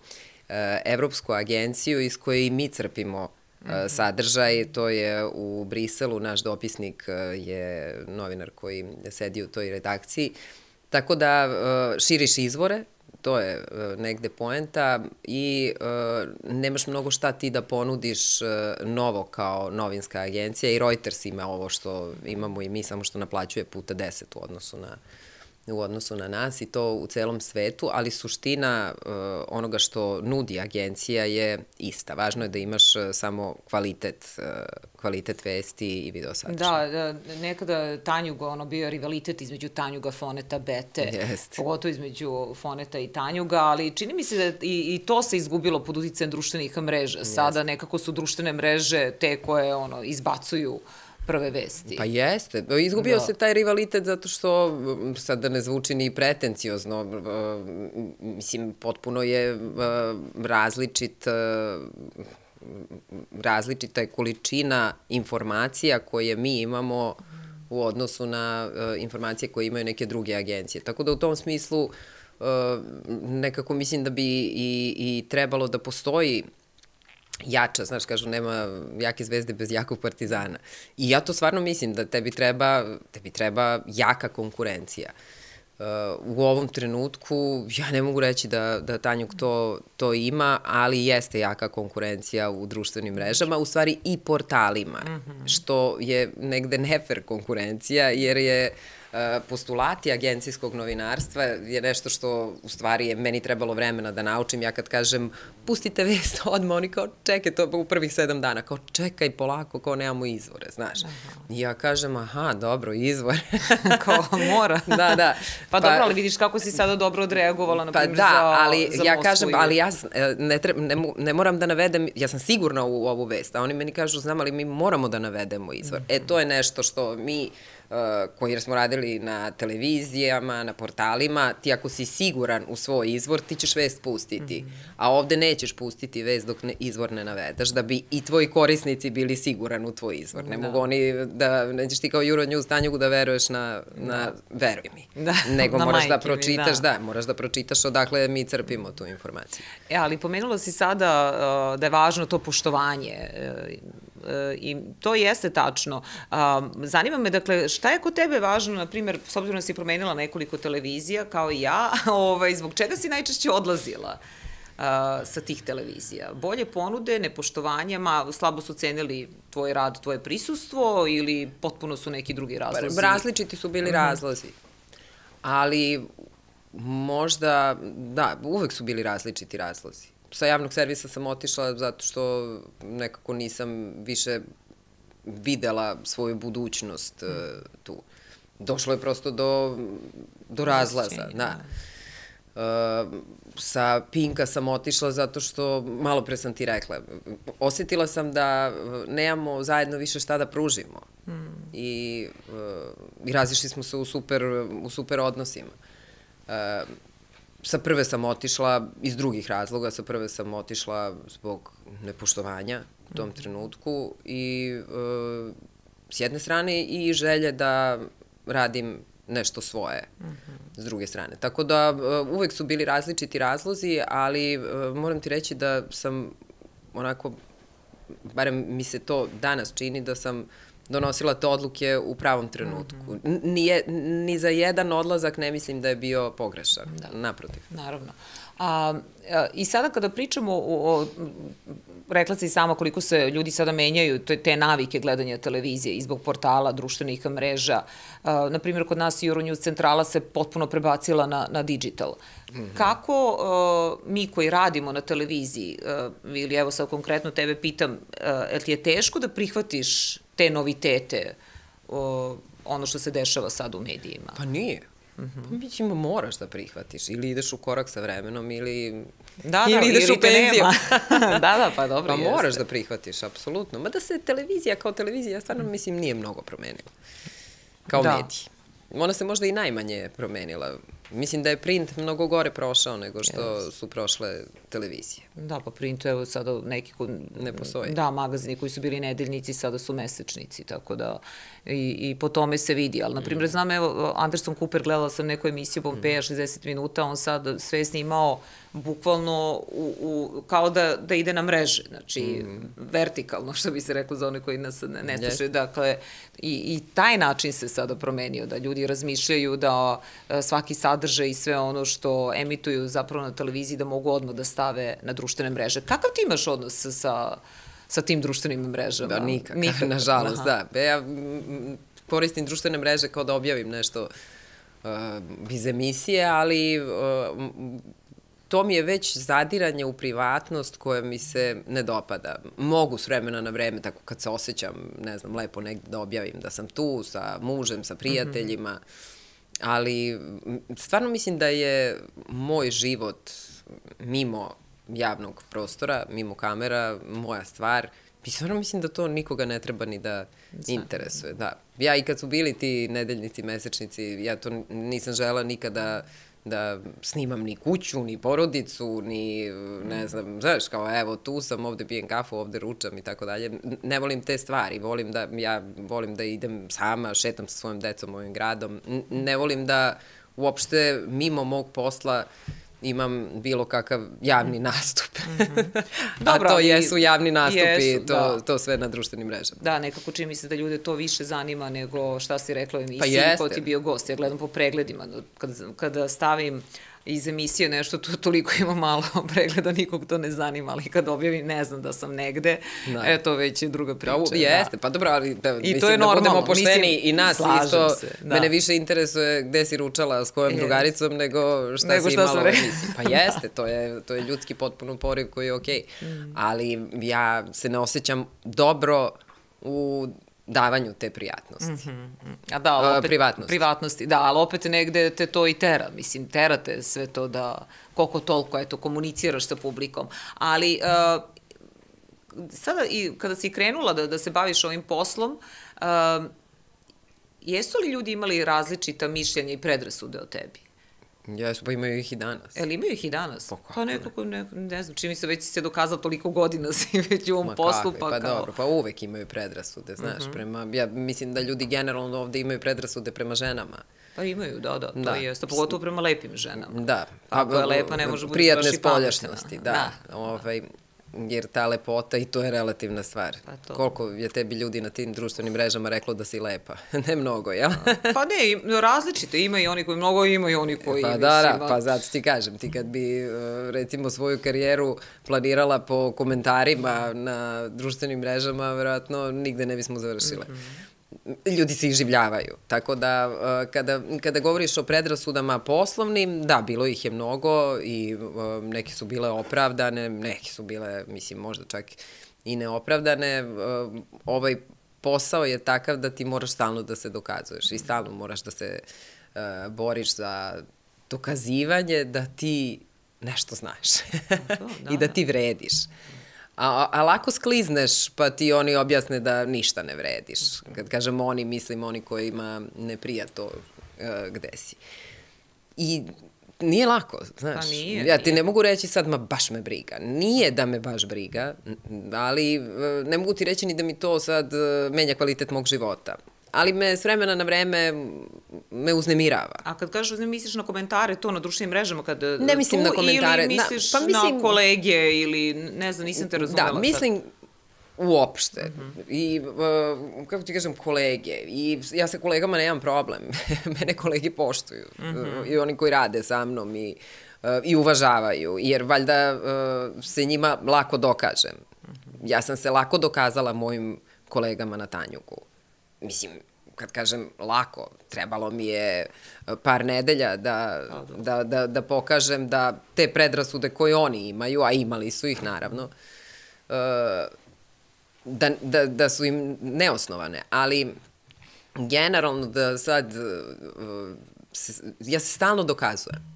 Evropsku agenciju iz koje i mi crpimo -hmm. sadržaj, to je u Briselu, naš dopisnik je novinar koji sedi u toj redakciji, tako da širiš izvore, to je uh, negde poenta i uh, nemaš mnogo šta ti da ponudiš uh, novo kao novinska agencija i Reuters ima ovo što imamo i mi, samo što naplaćuje puta 10 u odnosu na u odnosu na nas i to u celom svetu, ali suština uh, onoga što nudi agencija je ista. Važno je da imaš uh, samo kvalitet, uh, kvalitet vesti i video sadržaja. Da, da, nekada Tanjuga, ono bio rivalitet između Tanjuga, Foneta, Bete, Jest. pogotovo između Foneta i Tanjuga, ali čini mi se da i, i to se izgubilo pod uticajem društvenih mreža. Sada nekako su društvene mreže te koje ono izbacuju uh, prve vesti. Pa jeste. Izgubio da. se taj rivalitet zato što, sad da ne zvuči ni pretenciozno, mislim, potpuno je različit različita je količina informacija koje mi imamo u odnosu na informacije koje imaju neke druge agencije. Tako da u tom smislu nekako mislim da bi i, i trebalo da postoji jača, znaš, kažu, nema jake zvezde bez jakog partizana. I ja to stvarno mislim da tebi treba, tebi treba jaka konkurencija. Uh, u ovom trenutku ja ne mogu reći da, da Tanjuk to, to ima, ali jeste jaka konkurencija u društvenim mrežama, u stvari i portalima, mm -hmm. što je negde nefer konkurencija, jer je uh, postulati agencijskog novinarstva je nešto što u stvari je meni trebalo vremena da naučim. Ja kad kažem pustite vest [LAUGHS] odmah, oni kao čekaj to u prvih sedam dana, kao čekaj polako, kao nemamo izvore, znaš. I ja kažem aha, dobro, izvore. [LAUGHS] kao mora. [LAUGHS] da, da. Pa, pa dobro, ali vidiš kako si sada dobro odreagovala, na pa, primjer, da, za, ali za ja kažem, ali ja e, ne, treba, ne, ne moram da navedem, ja sam sigurna u ovu vest, a oni meni kažu, znam, ali mi moramo da navedemo izvor. Mm -hmm. E, to je nešto što mi koji smo radili na televizijama, na portalima, ti ako si siguran u svoj izvor, ti ćeš vest pustiti. Mm -hmm. A ovde nećeš pustiti vest dok ne, izvor ne navedaš, da bi i tvoji korisnici bili siguran u tvoj izvor. Ne da. mogu oni da, nećeš ti kao Euronews Tanjugu da veruješ na, na da. veruj mi. Da. [LAUGHS] Nego moraš da pročitaš, mi, da. da, moraš da pročitaš odakle mi crpimo tu informaciju. E, ali pomenula si sada uh, da je važno to poštovanje uh, i to jeste tačno. Zanima me, dakle, šta je kod tebe važno, na primjer, s obzirom da si promenila nekoliko televizija, kao i ja, [LAUGHS] ovaj, zbog čega si najčešće odlazila? Sa tih televizija. Bolje ponude, nepoštovanja, ma slabo su cenili tvoj rad, tvoje prisustvo ili potpuno su neki drugi razlozi? Različiti su bili -hmm. razlozi. Ali možda, da, uvek su bili različiti razlozi sa javnog servisa sam otišla zato što nekako nisam više videla svoju budućnost mm. tu. Došlo je prosto do, do razlaza, da. Uh, sa Pinka sam otišla zato što, malo pre sam ti rekla, osetila sam da nemamo zajedno više šta da pružimo. Mm. I, uh, i razišli smo se u super, u super odnosima. Uh, sa prve sam otišla iz drugih razloga, sa prve sam otišla zbog nepoštovanja u tom mhm. trenutku i e, s jedne strane i želje da radim nešto svoje mm -hmm. s druge strane. Tako da e, uvek su bili različiti razlozi, ali e, moram ti reći da sam onako, barem mi se to danas čini da sam donosila te odluke u pravom trenutku. Mm -hmm. Nije, ni za jedan odlazak ne mislim da je bio pogrešan, da. naprotiv. Naravno. A, a, I sada kada pričamo o, o rekla si sama koliko se ljudi sada menjaju te, te navike gledanja televizije i zbog portala, društvenih mreža. A, naprimjer, kod nas Euronews centrala se potpuno prebacila na, na digital. Mm -hmm. Kako uh, mi koji radimo na televiziji, uh, ili evo sad konkretno tebe pitam, uh, je ti je teško da prihvatiš te novitete, o, ono što se dešava sad u medijima. Pa nije. Mm -hmm. Pa mislim, moraš da prihvatiš. Ili ideš u korak sa vremenom, ili, da, da, ili ideš ili u penziju. [LAUGHS] da, da, pa dobro Pa jeste. moraš da prihvatiš, apsolutno. Ma da se televizija kao televizija, stvarno mislim, nije mnogo promenila. Kao da. mediji. Ona se možda i najmanje promenila Mislim da je print mnogo gore prošao nego što yes. su prošle televizije. Da, pa print evo sada neki ko... Ne postoji. Da, magazini koji su bili nedeljnici sada su mesečnici, tako da i, i po tome se vidi. Ali, na primjer, mm. znam, evo, Anderson Cooper, gledala sam neku emisiju Pompeja, mm. 60 minuta, on sad sve snimao bukvalno u, u, kao da, da ide na mreže, znači mm. vertikalno, što bi se reklo za one koji nas ne, ne slušaju. Yes. Dakle, i, i taj način se sada promenio, da ljudi razmišljaju da e, svaki sadržaj i sve ono što emituju zapravo na televiziji da mogu odmah da stave na društvene mreže. Kakav ti imaš odnos sa sa tim društvenim mrežama. Da, nikak, nažalost, Aha. da. Ja koristim društvene mreže kao da objavim nešto uh, iz emisije, ali uh, to mi je već zadiranje u privatnost koja mi se ne dopada. Mogu s vremena na vreme, tako kad se osjećam, ne znam, lepo negde da objavim da sam tu sa mužem, sa prijateljima, mm -hmm. ali stvarno mislim da je moj život mimo javnog prostora, mimo kamera, moja stvar. I stvarno mislim da to nikoga ne treba ni da interesuje. Da. Ja i kad su bili ti nedeljnici, mesečnici, ja to nisam žela nikada da snimam ni kuću, ni porodicu, ni, ne znam, znaš, kao evo tu sam, ovde pijem kafu, ovde ručam i tako dalje. Ne volim te stvari, volim da, ja volim da idem sama, šetam sa svojim decom ovim gradom. Ne volim da uopšte mimo mog posla imam bilo kakav javni nastup. [LAUGHS] Mm -hmm. Dobro, A to jesu javni nastupi, jesu, to, da. to sve na društvenim mrežama. Da, nekako čini mi se da ljude to više zanima nego šta si rekla u emisiji, pa ko ti bio gost. Ja gledam po pregledima, kada, kada stavim iz emisije nešto, tu toliko ima malo [LAUGHS] pregleda, nikog to ne zanima, ali kad objavim, ne znam da sam negde, da. eto, već je druga priča. Da, jeste, pa dobro, ali da, I mislim, to je normalno. da budemo pošteni mislim, i nas isto, se, da. mene više interesuje gde si ručala s kojom yes. drugaricom nego šta nego si imala. Re... Pa jeste, to je, to je ljudski potpuno poriv koji je okej, okay. mm. ali ja se ne osjećam dobro u davanju te prijatnosti. Mm -hmm. A da, ali opet, A, privatnosti. privatnosti. Da, ali opet negde te to i tera. Mislim, terate sve to da koliko toliko, eto, komuniciraš sa publikom. Ali uh, sada i kada si krenula da, da se baviš ovim poslom, uh, jesu li ljudi imali različita mišljenja i predrasude o tebi? Jesu, pa imaju ih i danas. Jel imaju ih i danas? Pa, pa nekako, ne, ne znam, čini se već se dokazao toliko godina [LAUGHS] si već u ovom Ma poslu, pa, pa kao... dobro, pa uvek imaju predrasude, znaš, mhm. -huh. prema, ja mislim da ljudi generalno ovde imaju predrasude prema ženama. Pa imaju, da, da, to da. jeste, pogotovo prema lepim ženama. Da. Ako je lepa, ne može biti Prijatne spoljašnosti, da. da. Ovaj, jer ta lepota i to je relativna stvar. Pa to. Koliko je tebi ljudi na tim društvenim mrežama reklo da si lepa? [LAUGHS] ne mnogo, jel? pa ne, različite, ima i oni koji mnogo, ima i oni koji... Pa da, da, pa zato ti kažem, ti kad bi e, recimo svoju karijeru planirala po komentarima na društvenim mrežama, verovatno nigde ne bismo završile. Mm -hmm ljudi se iživljavaju. Tako da, uh, kada, kada govoriš o predrasudama poslovnim, da, bilo ih je mnogo i uh, neke su bile opravdane, neke su bile, mislim, možda čak i neopravdane. Uh, ovaj posao je takav da ti moraš stalno da se dokazuješ i stalno moraš da se boriš za dokazivanje da ti nešto znaš da, [LAUGHS] i da, da ti vrediš. A, a lako sklizneš, pa ti oni objasne da ništa ne vrediš. Kad kažem oni, mislim oni koji ima ne prija to uh, gde si. I nije lako, znaš. Pa nije, ja ti nije. ne mogu reći sad, ma baš me briga. Nije da me baš briga, ali uh, ne mogu ti reći ni da mi to sad uh, menja kvalitet mog života ali me s vremena na vreme me uznemirava. A kad kažeš uznemirava, misliš na komentare, to na društvenim mrežama, kad ne mislim tu, na komentare, ili misliš na, pa mislim, na kolege, ili ne znam, nisam te razumela. Da, mislim, sad. uopšte. Mhm. -huh. I, uh, kako ti kažem, kolege. I ja sa kolegama nemam problem. [LAUGHS] Mene kolegi poštuju. Mhm. -huh. I oni koji rade sa mnom i, uh, i uvažavaju. Jer valjda uh, se njima lako dokažem. Mhm. -huh. Ja sam se lako dokazala mojim kolegama na Tanjuku mislim, kad kažem lako, trebalo mi je e, par nedelja da, da, da, da pokažem da te predrasude koje oni imaju, a imali su ih naravno, e, da, da, da su im neosnovane, ali generalno da sad e, ja se stalno dokazujem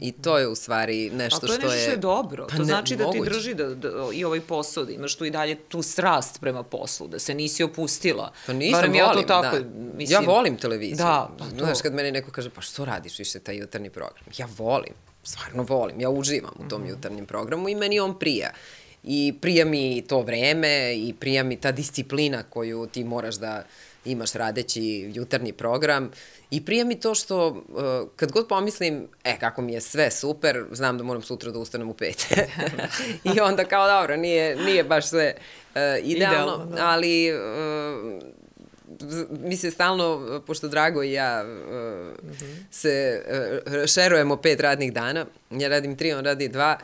I to je u stvari nešto što je... A to je nešto što je dobro. Pa to ne, znači da moguće. ti drži da, da, i ovaj posao, da imaš tu i dalje tu strast prema poslu, da se nisi opustila. Pa nisam, Barem volim, ja to tako, da. Mislim, ja volim televiziju. Da, pa to. Znaš, kad meni neko kaže, pa što radiš više taj jutarnji program? Ja volim, stvarno volim, ja uživam u tom mm -hmm. jutarnjem programu i meni on prija. I prija mi to vreme i prija mi ta disciplina koju ti moraš da imaš radeći jutarnji program I prije mi to što, uh, kad god pomislim, e, kako mi je sve super, znam da moram sutra da ustanem u pet. [LAUGHS] I onda kao, dobro, nije, nije baš sve uh, idealno, idealno da. ali uh, mi se stalno, pošto Drago i ja uh, mm -hmm. se uh, šerujemo pet radnih dana, ja radim tri, on radi dva,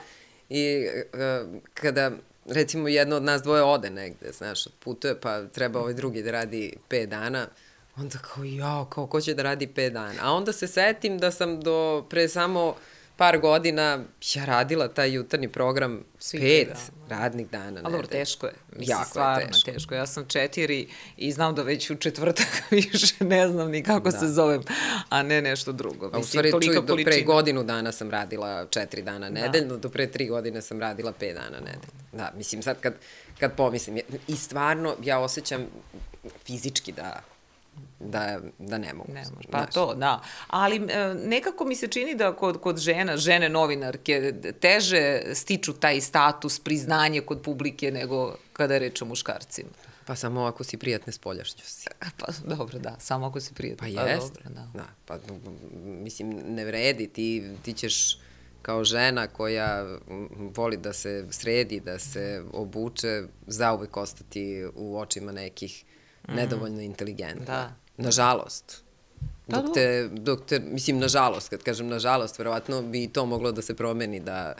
i uh, kada recimo jedno od nas dvoje ode negde, znaš, putuje, pa treba ovaj drugi da radi pet dana, onda kao, jao, kao, ko će da radi 5 dana? A onda se setim da sam do, pre samo par godina ja radila taj jutarnji program Svi pet da. radnih dana. Ali dobro, teško je. Mislim, jako stvarno, je teško. teško. Ja sam četiri i znam da već u četvrtak [LAUGHS] više ne znam ni kako da. se zovem, a ne nešto drugo. Mislim, a u stvari, čuj, do količina. pre godinu dana sam radila četiri dana da. nedeljno, do pre tri godine sam radila pet dana nedeljno. Da, mislim, sad kad, kad pomislim, i stvarno ja osjećam fizički da da, da ne mogu. Ne može, pa znaš. to, da. Ali e, nekako mi se čini da kod, kod žena, žene novinarke, teže stiču taj status, priznanje kod publike nego kada reč o muškarcima. Pa samo ako si prijatne s poljašnjosti. [LAUGHS] Pa dobro, da, samo ako si prijatne. Pa, pa jest, dobro, da. da. Pa, mislim, ne vredi, ti, ti ćeš kao žena koja voli da se sredi, da se obuče, zauvek ostati u očima nekih. Nedovoljno inteligentna. Da. Nažalost. Pa dok te, dok te, mislim, nažalost, kad kažem nažalost, verovatno bi to moglo da se promeni, da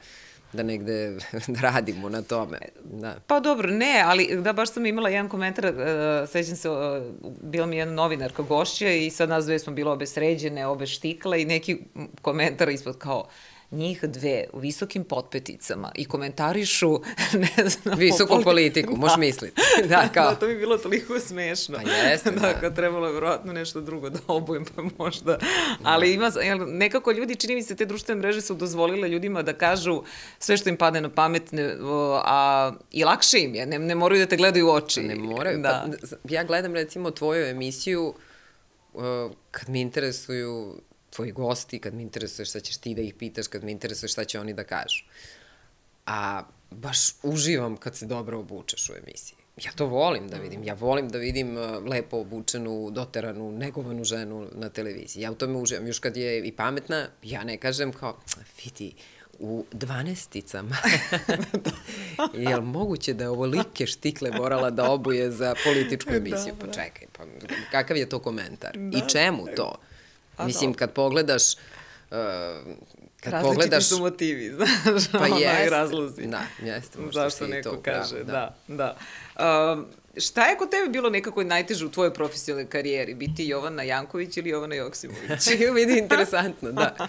da negde [LAUGHS] da radimo na tome. Da. Pa dobro, ne, ali da baš sam imala jedan komentar, uh, sećam se, uh, bila mi jedna novinarka gošća i sad nas dve smo bilo obe sređene, obe štikle i neki komentar ispod kao, uh, njih dve u visokim potpeticama i komentarišu, [LAUGHS] ne znam... Visoku politiku, [LAUGHS] da. možeš misliti. [LAUGHS] Da, kao. da, to bi bilo toliko smešno. Pa jeste, da. Da, trebalo je verovatno nešto drugo da obujem, pa možda. Ali ima, nekako ljudi, čini mi se, te društvene mreže su dozvolile ljudima da kažu sve što im padne na pamet, ne, a i lakše im je, ne, ne moraju da te gledaju u oči. Ne moraju, da. pa ja gledam recimo tvoju emisiju kad mi interesuju tvoji gosti, kad me interesuje šta ćeš ti da ih pitaš, kad me interesuje šta će oni da kažu. A baš uživam kad se dobro obučeš u emisiji. Ja to volim da vidim. Ja volim da vidim uh, lepo obučenu, doteranu, negovanu ženu na televiziji. Ja u tome uživam. Još kad je i pametna, ja ne kažem kao, vidi, u dvanesticama. [LAUGHS] je li moguće da je ovo like štikle morala da obuje za političku da, emisiju? Da, pa čekaj, pa kakav je to komentar? Da, I čemu to? A Mislim, kad pogledaš Uh, kad Različiti pogledaš... su motivi, [LAUGHS] znaš, pa jeste, razlozi. Da, jeste. Zašto neko to, kaže, da, da. da. Um, šta je kod tebe bilo nekako najteže u tvojoj profesionalnoj karijeri? Biti Jovana Janković ili Jovana Joksimović? [LAUGHS] [LAUGHS] Vidi, interesantno, da.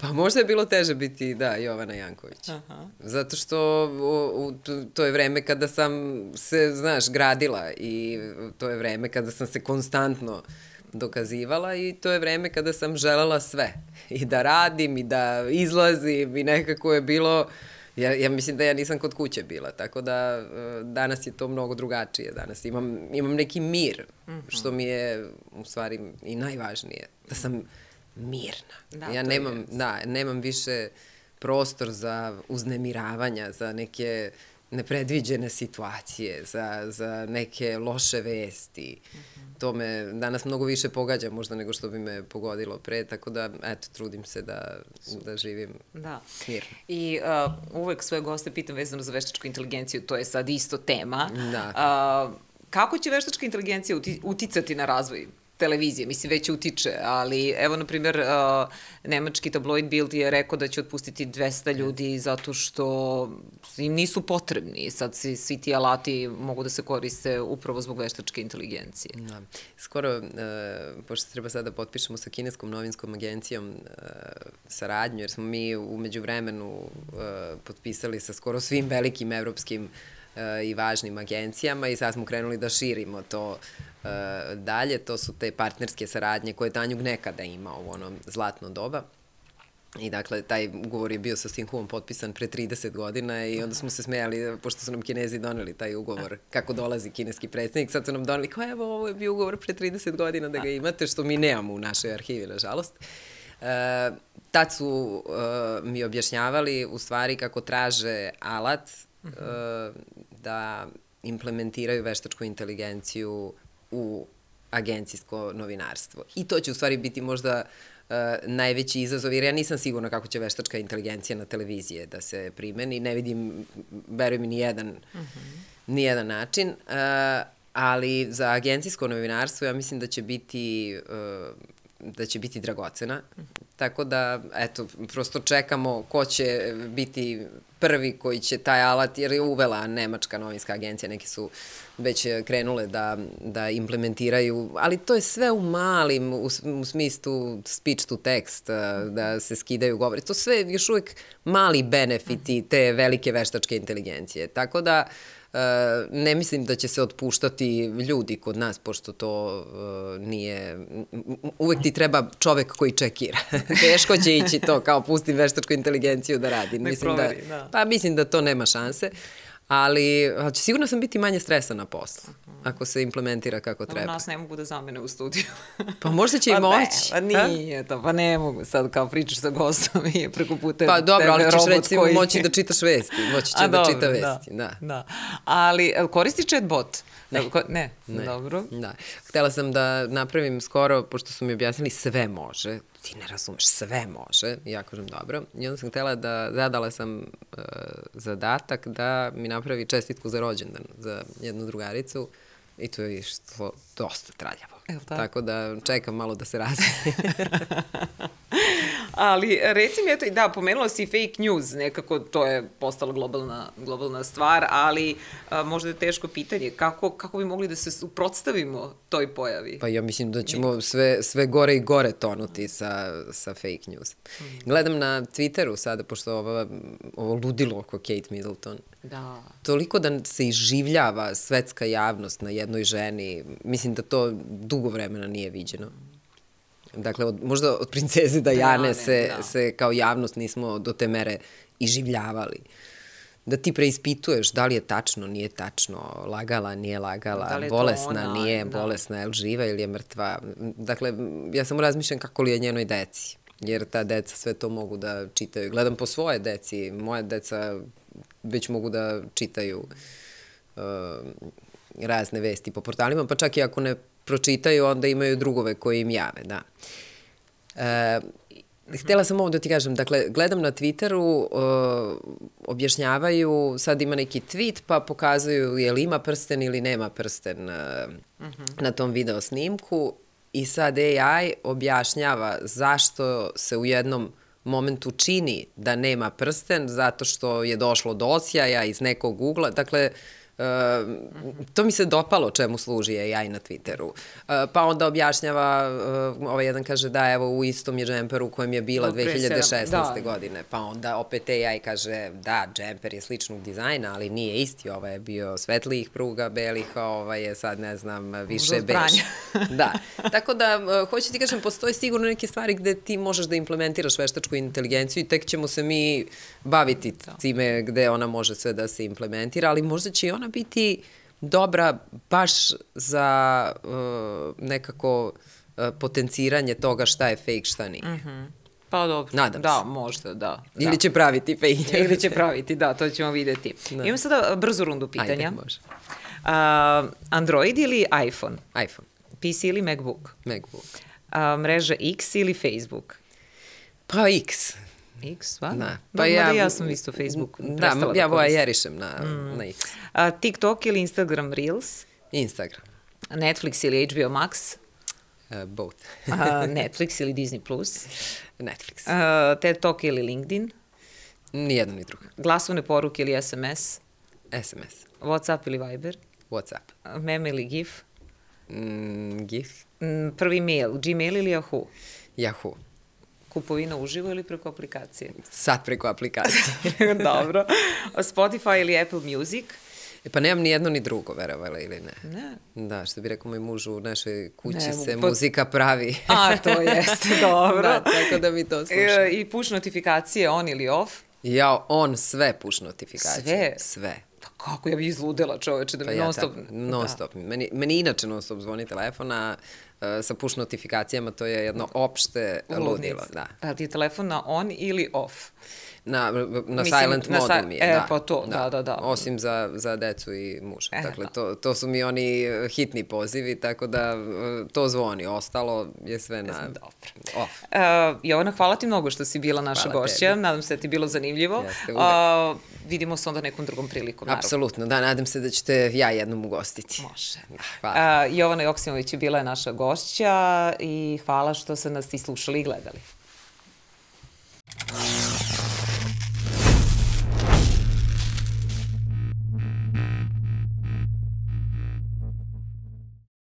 Pa možda je bilo teže biti, da, Jovana Janković. Aha. Zato što u, u, to je vreme kada sam se, znaš, gradila i to je vreme kada sam se konstantno uh, dokazivala i to je vreme kada sam želela sve. I da radim i da izlazim i nekako je bilo... Ja, ja mislim da ja nisam kod kuće bila, tako da e, danas je to mnogo drugačije. Danas imam, imam neki mir, mm -hmm. što mi je u stvari i najvažnije. Da sam mirna. Da, ja nemam, je. da, nemam više prostor za uznemiravanja, za neke nepredviđene situacije, za, za neke loše vesti. Mm -hmm to me danas mnogo više pogađa možda nego što bi me pogodilo pre, tako da, eto, trudim se da, da živim da. mirno. I uh, uvek svoje goste pitam vezano za veštačku inteligenciju, to je sad isto tema. Da. Uh, kako će veštačka inteligencija uticati na razvoj televizije, mislim već utiče, ali evo na primjer uh, nemački tabloid Bild je rekao da će otpustiti 200 ljudi zato što im nisu potrebni. Sad svi, svi ti alati mogu da se koriste upravo zbog veštačke inteligencije. Da. Skoro, uh, pošto treba sada da potpišemo sa kineskom novinskom agencijom uh, saradnju, jer smo mi umeđu vremenu uh, potpisali sa skoro svim velikim evropskim uh, i važnim agencijama i sad smo krenuli da širimo to E, dalje, to su te partnerske saradnje koje Tanjug nekada imao u ono zlatno doba. I dakle, taj ugovor je bio sa Stinhuom potpisan pre 30 godina i onda smo se smejali, pošto su nam kinezi doneli taj ugovor, kako dolazi kineski predsednik, sad su nam doneli, kao evo, ovo je bio ugovor pre 30 godina da ga imate, što mi nemamo u našoj arhivi, nažalost. E, tad su e, mi objašnjavali u stvari kako traže alat e, da implementiraju veštačku inteligenciju u agencijsko novinarstvo. I to će u stvari biti možda uh, najveći izazov, jer ja nisam sigurna kako će veštačka inteligencija na televizije da se primeni. Ne vidim, veruj mi, ni jedan, uh mhm. -huh. ni jedan način. Uh, ali za agencijsko novinarstvo ja mislim da će biti uh, da će biti dragocena. Tako da, eto, prosto čekamo ko će biti prvi koji će taj alat, jer je uvela Nemačka novinska agencija, neki su već krenule da, da implementiraju, ali to je sve u malim, u, u smislu speech to text, da se skidaju govori. To sve još uvijek mali benefiti te velike veštačke inteligencije. Tako da, ne mislim da će se otpuštati ljudi kod nas, pošto to uh, nije... Uvek ti treba čovek koji čekira. [LAUGHS] Teško će ići to, kao pustim veštačku inteligenciju da radi. Nek mislim proveri, da, da. Pa mislim da to nema šanse. Ali, ali će sigurno sam biti manje stresa na poslu, ako se implementira kako Da, treba. nas ne mogu da zamene u studiju. Pa možda će [LAUGHS] i pa moći. Ne, pa nije to, pa ne mogu sad kao pričaš sa gostom i preko puta Pa dobro, ali ćeš recimo koji... moći da čitaš vesti, moći će A, da dobro, čita vesti, da. da. Ali, el, koristi chatbot? Ne. Ne, Ne. dobro. Da. Htela sam da napravim skoro, pošto su mi objasnili sve može, ti ne razumeš, sve može, ja kažem dobro. I onda sam htela da, zadala sam uh, zadatak da mi napravi čestitku za rođendan za jednu drugaricu i to je išlo dosta traljavo. Jel tako? Tako da čekam malo da se razvije. [LAUGHS] Ali reci mi, eto, da, pomenula si fake news, nekako to je postala globalna, globalna stvar, ali a, možda je teško pitanje, kako, kako bi mogli da se suprotstavimo toj pojavi? Pa ja mislim da ćemo sve, sve gore i gore tonuti sa, sa fake news. Gledam na Twitteru sada, pošto ovo, ovo ludilo oko Kate Middleton, Da. toliko da se iživljava svetska javnost na jednoj ženi, mislim da to dugo vremena nije viđeno. Dakle, od, možda od princeze Dajane Dajane, se, da. se kao javnost nismo do te mere iživljavali. Da ti preispituješ da li je tačno, nije tačno, lagala, nije lagala, Da bolesna, ona, nije da. bolesna, je li živa ili je mrtva. Dakle, ja samo razmišljam kako li je njenoj deci, jer ta deca sve to mogu da čitaju. Gledam po svoje deci, moje deca već mogu da čitaju uh, razne vesti po portalima, pa čak i ako ne pročitaju, onda imaju drugove koji im jave, da. E, Htela sam ovo da ti kažem, dakle, gledam na Twitteru, uh, objašnjavaju, sad ima neki tweet, pa pokazuju je li ima prsten ili nema prsten uh, na tom video snimku i sad AI objašnjava zašto se u jednom momentu čini da nema prsten, zato što je došlo do osjaja iz nekog ugla, dakle, Uh, to mi se dopalo čemu služi AI na Twitteru. Uh, pa onda objašnjava, uh, ovaj jedan kaže da evo u istom je džemperu u kojem je bila Od pre 2016. sedam, da. godine. Pa onda opet AI kaže da, džemper je sličnog dizajna, ali nije isti. Ovaj je bio svetlijih pruga, belih, a ovaj je sad ne znam, više bež. [LAUGHS] da. Tako da, uh, hoću ti kažem, postoje sigurno neke stvari gde ti možeš da implementiraš veštačku inteligenciju i tek ćemo se mi baviti time gde ona može sve da se implementira, ali možda će i ona biti dobra baš za uh, nekako uh, potenciranje toga šta je fake, šta nije. Mm. Pa dobro. Nadam da, se. možda, da. Ili da. će praviti fake. Ili će praviti, da, to ćemo videti. Da. Imam sada brzu rundu pitanja. Ajde, može. A, Android ili iPhone? iPhone, PC ili MacBook? MacBook. A, mreža X ili Facebook? Pa X. X, stvarno? Da. Pa ja, ja, ja sam isto Facebook Da, ja da koristim. vojerišem na, mm. na X. A, TikTok ili Instagram Reels? Instagram. Netflix ili HBO Max? Uh, both. A, [LAUGHS] Netflix ili Disney+. Plus? Netflix. A, TED Talk ili LinkedIn? Nijedno ni drugo. Glasovne poruke ili SMS? SMS. Whatsapp ili Viber? Whatsapp. Meme ili GIF? Mm, GIF. Mm, Prvi mail, Gmail ili Yahoo? Yahoo. Kupovina uživo ili preko aplikacije? Sad preko aplikacije. [LAUGHS] Dobro. Spotify ili Apple Music? E, pa nemam ni jedno ni drugo, verovala ili ne. Ne. Da, što bi rekao moj muž, u našoj kući Ne, se pa- muzika pravi. A, to jeste, [LAUGHS] dobro. da, tako da mi to sluša. E, I push notifikacije on ili off? Ja, on sve push notifikacije. Sve? Sve. Pa kako ja bi izludela čoveče da Pa mi ja non stop... tako, non stop. Meni, meni inače non stop zvoni telefon, a sa push notifikacijama to je jedno opšte ludilo. Da. Pa ti je telefon na on ili off? Na, na Mislim, silent na modu mi je, e, da. pa to, da, da, da. Osim za, za decu i muža. E, dakle, da. to, to su mi oni hitni pozivi, tako da eh, to zvoni. Ostalo je sve na Dobro. off. Uh, Jovana, hvala ti mnogo što si bila naša Hvala gošća. tebi. Nadam se da ti je bilo zanimljivo. Jeste, Uh, vidimo se onda nekom drugom prilikom. naravno. Apsolutno, da, nadam se da ćete ja jednom ugostiti. Može. Hvala. Uh, Jovana Joksimović je bila je naša gošća i hvala što ste nas i slušali i gledali.